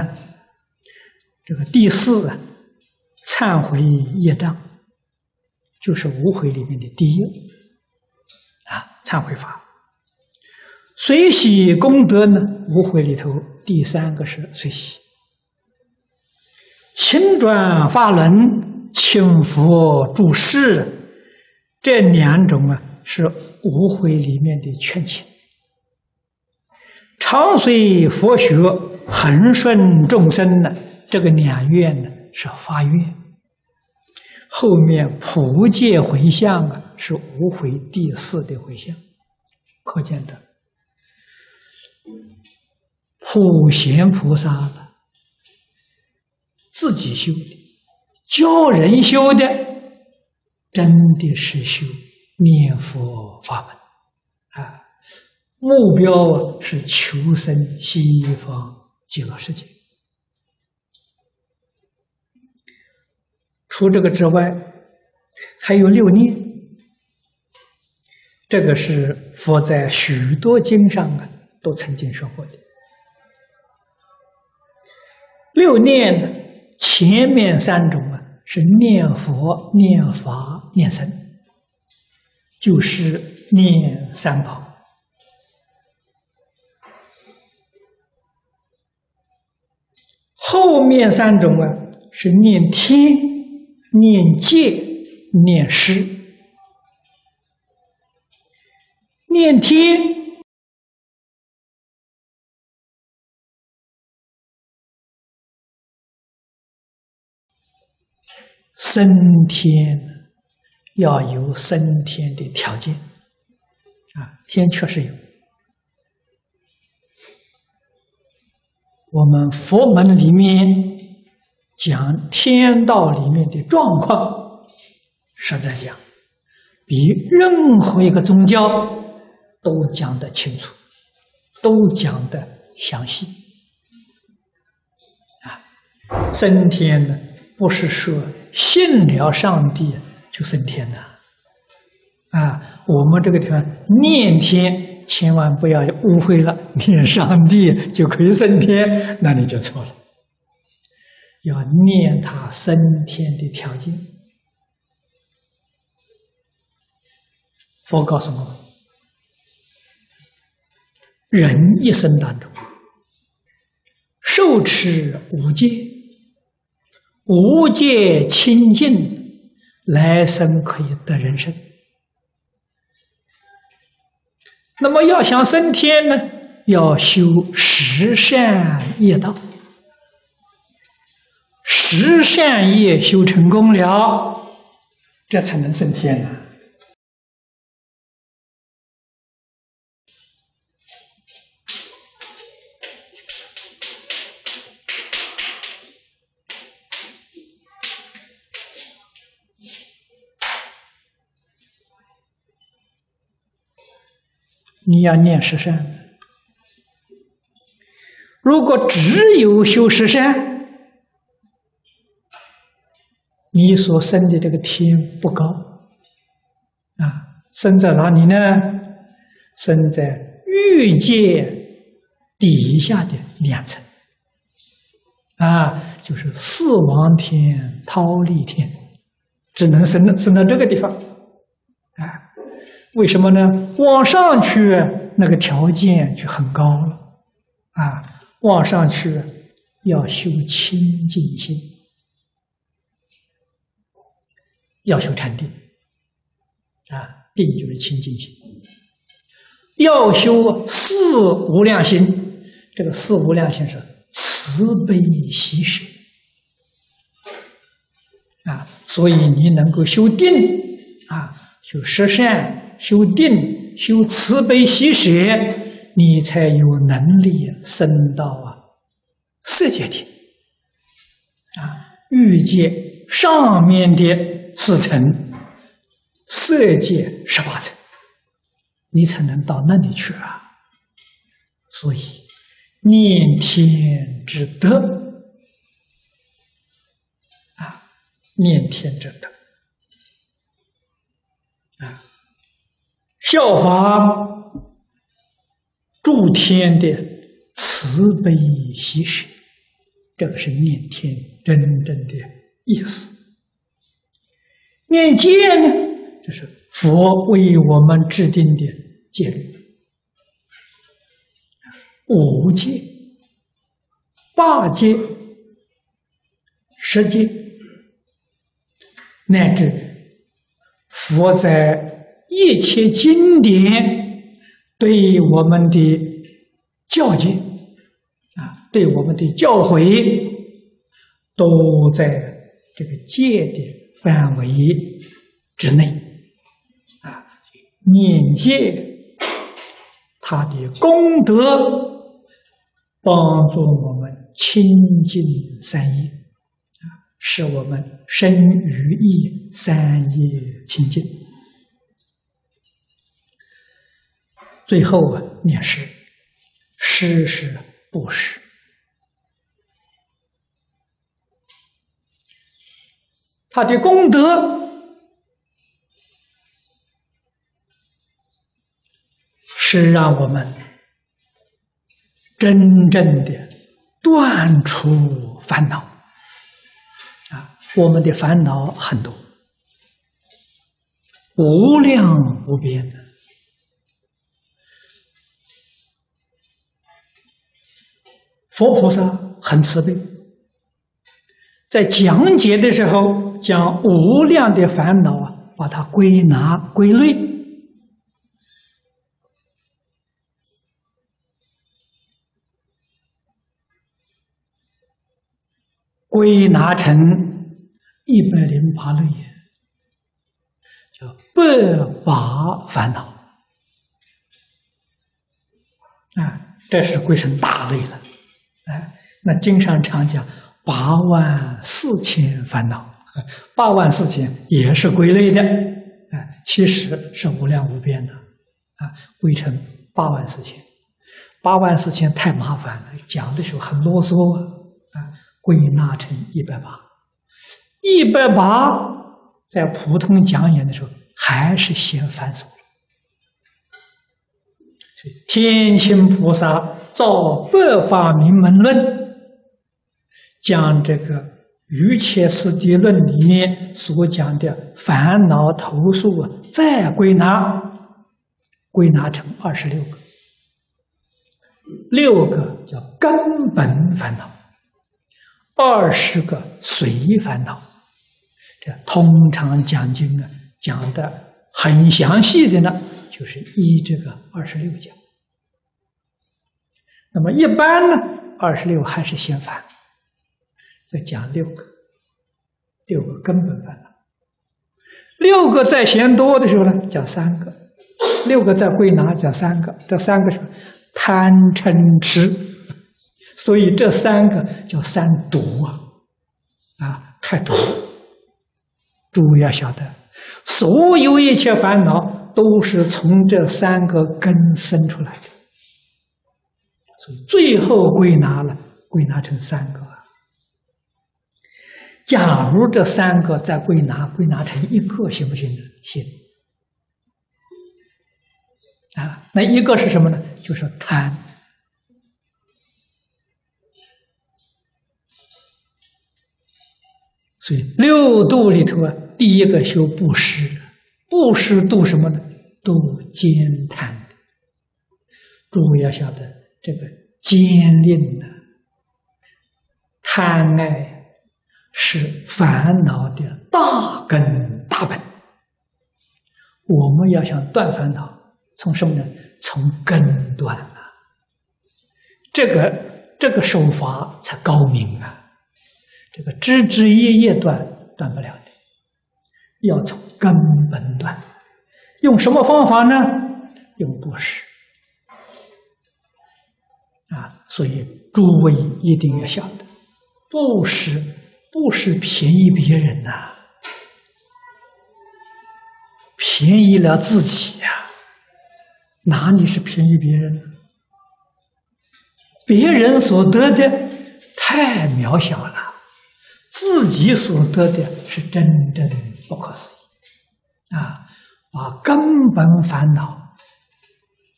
这个第四啊，忏悔业障，就是无悔里面的第一啊，忏悔法。随喜功德呢，无悔里头第三个是随喜。请转法轮，请佛注释，这两种啊，是无悔里面的劝请。常随佛学。恒顺众生呢，这个两愿呢是发愿，后面普界回向啊是无悔第四的回向，可见的普贤菩萨的自己修的，教人修的，真的是修念佛法门啊，目标啊是求生西方。极乐世界。除这个之外，还有六念。这个是佛在许多经上啊都曾经说过的。六念前面三种啊是念佛、念法、念僧，就是念三宝。后面三种啊，是念天、念戒、念诗。念天，升天要有升天的条件啊，天确实有。我们佛门里面讲天道里面的状况，实在讲，比任何一个宗教都讲得清楚，都讲得详细。啊，升天呢，不是说信了上帝就升天的，啊，我们这个地方念天，千万不要误会了，念上帝就可以升天，那你就错了。要念他升天的条件。佛告诉我们，人一生当中，受持五戒，五戒清净，来生可以得人生。那么要想升天呢，要修十善业道，十善业修成功了，这才能升天呢。要念十善，如果只有修十善，你所生的这个天不高啊，生在哪里呢？生在欲界底下的两层啊，就是四王天、忉利天，只能生生到这个地方。为什么呢？往上去那个条件就很高了，啊，往上去要修清净心，要修禅定，啊，定就是清净心，要修四无量心，这个四无量心是慈悲喜舍，啊，所以你能够修定，啊，修十善。修定、修慈悲喜舍，你才有能力升到啊色界天啊欲界上面的四层，色界十八层，你才能到那里去啊。所以念天之德啊，念天之德啊。效法诸天的慈悲喜舍，这个是念天真正的意思。念戒呢，就是佛为我们制定的戒律，五戒、八戒、十戒，乃至佛在。一切经典对我们的教诫啊，对我们的教诲，都在这个戒的范围之内啊。念戒，它的功德帮助我们清净三业，使我们身语意三业清净。最后啊，念诗，诗是布施，他的功德是让我们真正的断除烦恼啊！我们的烦恼很多，无量无边的。佛菩萨很慈悲，在讲解的时候，将无量的烦恼啊，把它归纳归类，归纳成一百零八类，叫百八烦恼。啊，这是归成大类了。哎，那经上常讲八万四千烦恼，八万四千也是归类的，哎，其实是无量无边的，啊，归成八万四千，八万四千太麻烦了，讲的时候很啰嗦啊，归纳成一百八，一百八在普通讲演的时候还是嫌繁琐。天亲菩萨造《百法明门论》，将这个《瑜伽师地论》里面所讲的烦恼投诉啊，再归纳，归纳成二十六个，六个叫根本烦恼，二十个随烦恼。这通常讲经啊，讲的很详细的呢，就是依这个二十六讲。那么一般呢，二十六还是嫌烦，再讲六个，六个根本烦恼。六个在嫌多的时候呢，讲三个；六个在归纳，讲三个。这三个是贪嗔痴，所以这三个叫三毒啊，啊，太毒。诸位要晓得，所有一切烦恼都是从这三个根生出来的，所以最后归纳了，归纳成三个。假如这三个再归纳，归纳成一个，行不行呢？行。啊，那一个是什么呢？就是贪。所以六度里头啊，第一个修布施，布施度什么呢？度坚贪。诸位要晓得，这个坚吝的贪爱是烦恼的大根大本。我们要想断烦恼，从什么呢？从根断啊！这个这个手法才高明啊！这个枝枝叶叶断断不了的，要从根本断。用什么方法呢？用布施啊！所以诸位一定要晓得，布施不是便宜别人呐，便宜了自己呀。哪里是便宜别人？别人所得的太渺小了。自己所得的是真正的不可思议啊！把根本烦恼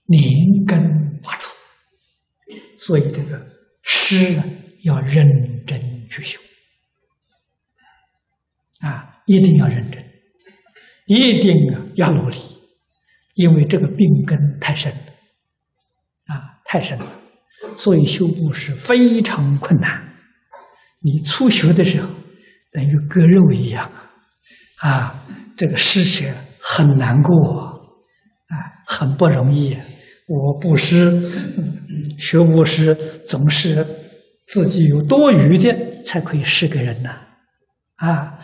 连根拔除，所以这个诗要认真去修啊！一定要认真，一定要努力，因为这个病根太深了啊，太深了，所以修布施非常困难。你初学的时候，等于割肉一样啊！这个事情很难过啊，很不容易。我布施，学布施总是自己有多余的才可以施给人呐。啊，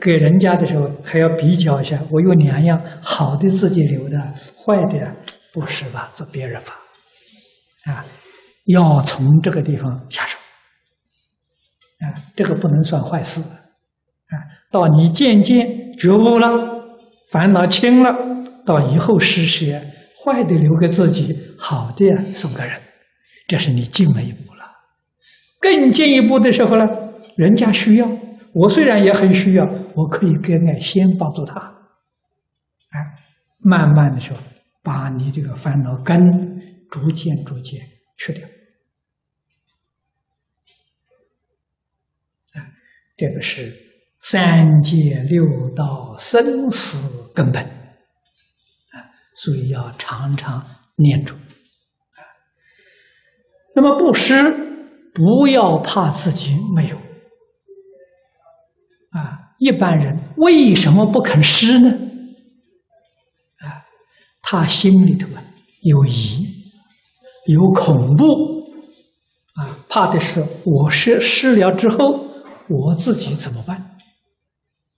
给人家的时候还要比较一下，我有两样好的自己留的，坏的不施吧，做别人吧。啊，要从这个地方下手。啊，这个不能算坏事，啊，到你渐渐觉悟了，烦恼轻了，到以后施舍，坏的留给自己，好的呀送给人，这是你进了一步了。更进一步的时候呢，人家需要，我虽然也很需要，我可以给爱先帮助他，啊，慢慢的时候，把你这个烦恼根逐渐逐渐去掉。这个是三界六道生死根本啊，所以要常常念住。那么布施不要怕自己没有啊。一般人为什么不肯施呢？啊，他心里头啊有疑，有恐怖啊，怕的是我施施了之后。我自己怎么办？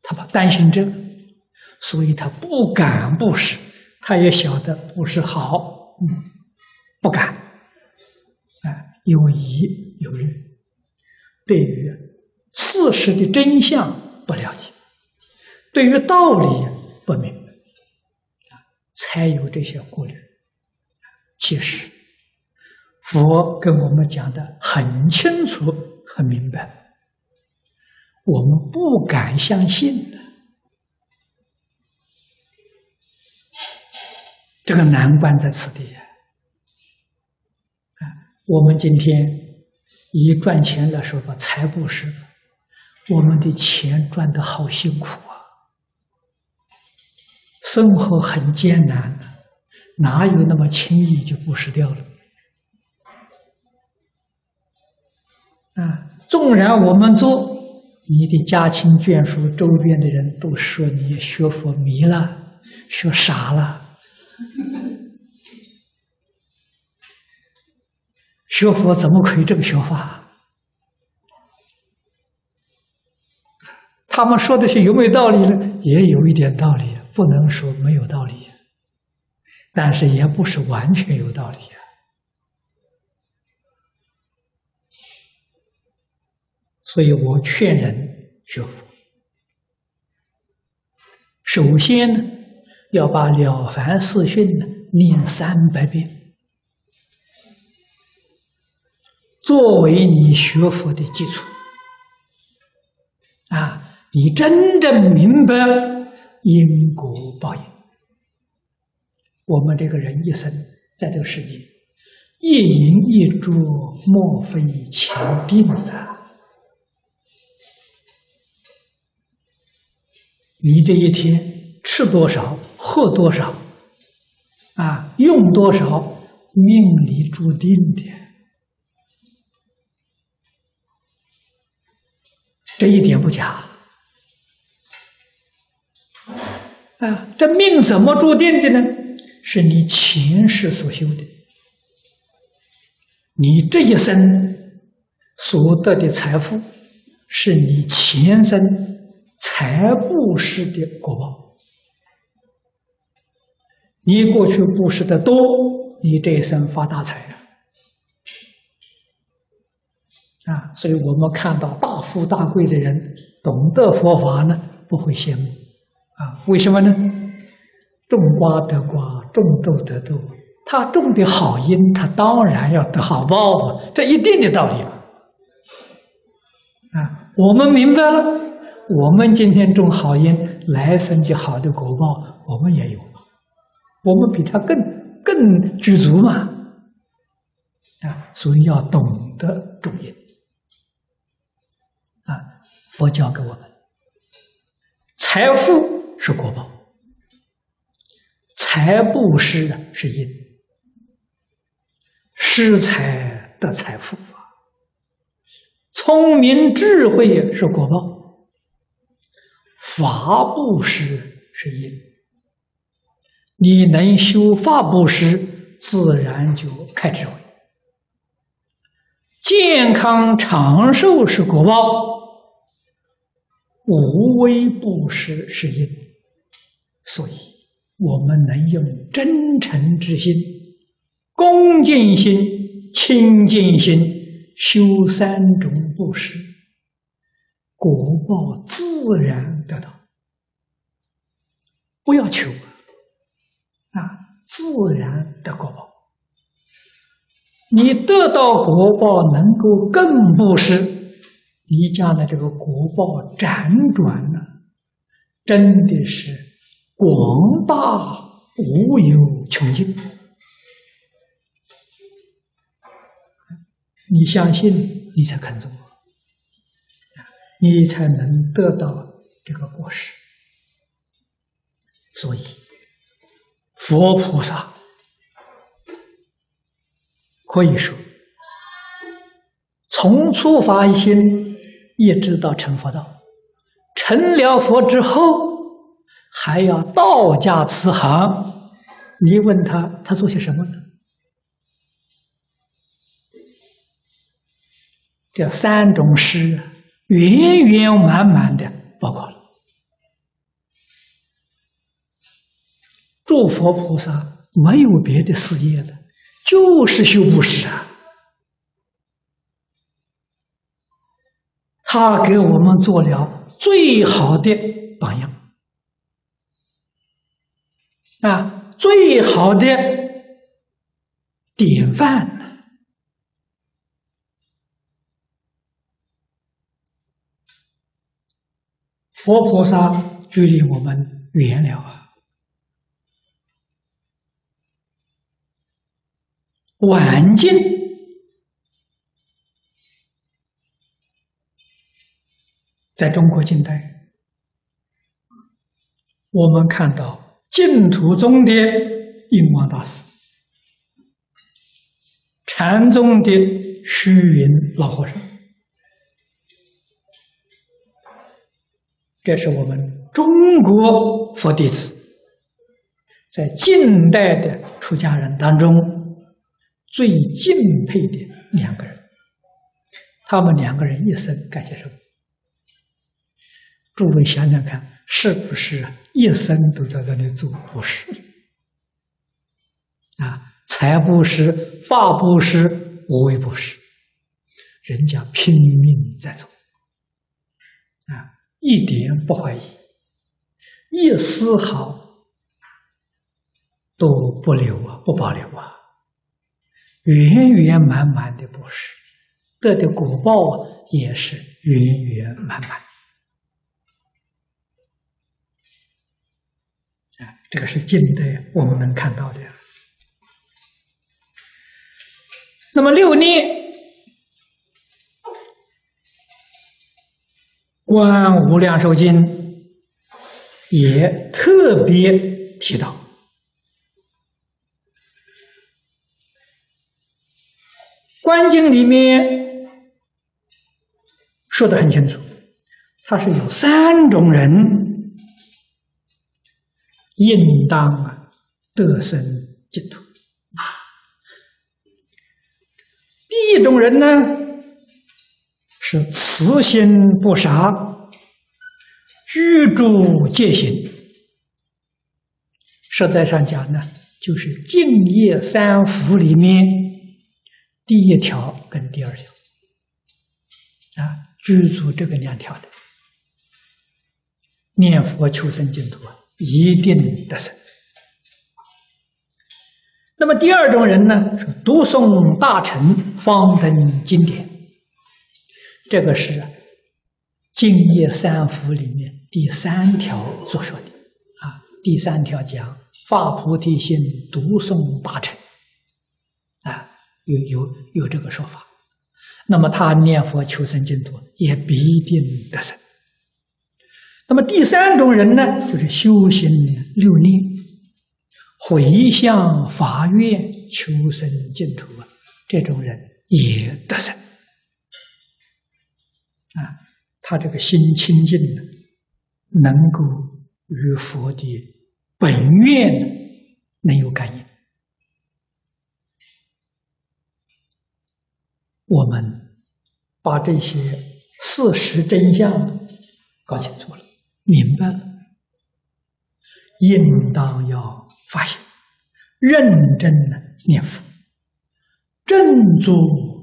他怕担心这个，所以他不敢布施。他也晓得布施好，嗯，不敢，有疑有虑，对于事实的真相不了解，对于道理不明白，才有这些顾虑。其实，佛跟我们讲的很清楚、很明白。我们不敢相信的这个难关在此地呀！我们今天以赚钱来说吧，财布施，我们的钱赚的好辛苦啊，生活很艰难，哪有那么轻易就布施掉了？啊，纵然我们做。你的家亲眷属、周边的人都说你学佛迷了，学傻了。学佛怎么可以这么学法？他们说的是有没有道理呢？也有一点道理，不能说没有道理，但是也不是完全有道理啊。所以我劝人学佛，首先呢，要把《了凡四训》呢念三百遍，作为你学佛的基础。啊，你真正明白因果报应。我们这个人一生在这个世界，一饮一啄，莫非前定的。你这一天吃多少，喝多少，啊，用多少，命里注定的，这一点不假。啊，这命怎么注定的呢？是你前世所修的，你这一生所得的财富，是你前生。财布施的果报，你过去布施的多，你这一生发大财啊！啊，所以我们看到大富大贵的人，懂得佛法呢，不会羡慕啊？为什么呢？种瓜得瓜，种豆得豆，他种的好因，他当然要得好报，这一定的道理啊！我们明白了。我们今天种好因，来生就好的果报，我们也有，我们比他更更具足嘛，啊，所以要懂得种因，佛教给我们，财富是果报，财布施是因，施财得财富，聪明智慧是果报。法布施是因，你能修法布施，自然就开智慧。健康长寿是果报，无微不施是因。所以，我们能用真诚之心、恭敬心、清净心修三种布施。果报自然得到，不要求啊，自然得果报。你得到果报，能够更布施，你将来这个果报辗转呢，真的是广大无有穷尽。你相信，你才肯做。你才能得到这个果实。所以，佛菩萨可以说，从初发心一直到成佛道，成了佛之后，还要道家慈航。你问他，他做些什么呢？这三种诗。圆圆满满的包括了，诸佛菩萨没有别的事业的，就是修布施啊。他给我们做了最好的榜样啊，最好的典范。佛菩萨距离我们远了啊！晚近在中国近代，我们看到净土宗的印光大师、禅宗的虚云老和尚，这是我们中国佛弟子在近代的出家人当中最敬佩的两个人。他们两个人一生干些什么？诸位想想看，是不是一生都在这里做布施？啊，财布施、法布施、无为布施，人家拼命在做，啊，一点不怀疑，一丝毫都不留啊，不保留啊，圆圆满满的布施，得的果报啊，也是圆圆满满。这个是近代我们能看到的。那么六念观无量寿经也特别提到，观经里面说的很清楚，它是有三种人。应当啊得生净土。第一种人呢，是慈心不杀，居住戒行。实在上讲呢，就是敬业三福里面第一条跟第二条啊，居住这个两条的念佛求生净土啊。一定得生。那么第二种人呢，是读诵大乘方等经典，这个是净业三福里面第三条所说的啊。第三条讲发菩提心，读诵大乘啊，有有有这个说法。那么他念佛求生净土，也必定得生。那么第三种人呢，就是修行六念，回向法愿求生净土啊，这种人也得生啊。他这个心清净呢，能够与佛的本愿能有感应。我们把这些事实真相搞清楚了。明白了，应当要发心，认真的念佛，正坐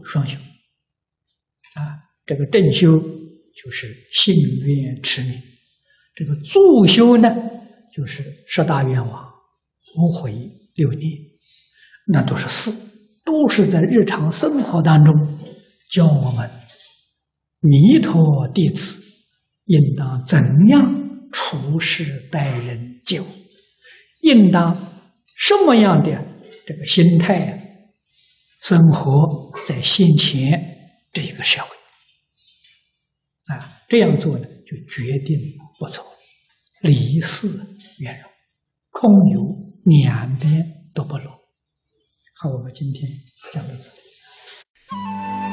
双修。啊，这个正修就是信愿持名，这个助修呢，就是十大愿望、无悔六念，那都是四，都是在日常生活当中教我们弥陀弟子。应当怎样处事待人接物？应当什么样的这个心态生活在先前这一个社会？啊，这样做呢，就决定不错，离世圆融，空有两边都不落。好，我们今天讲到这里。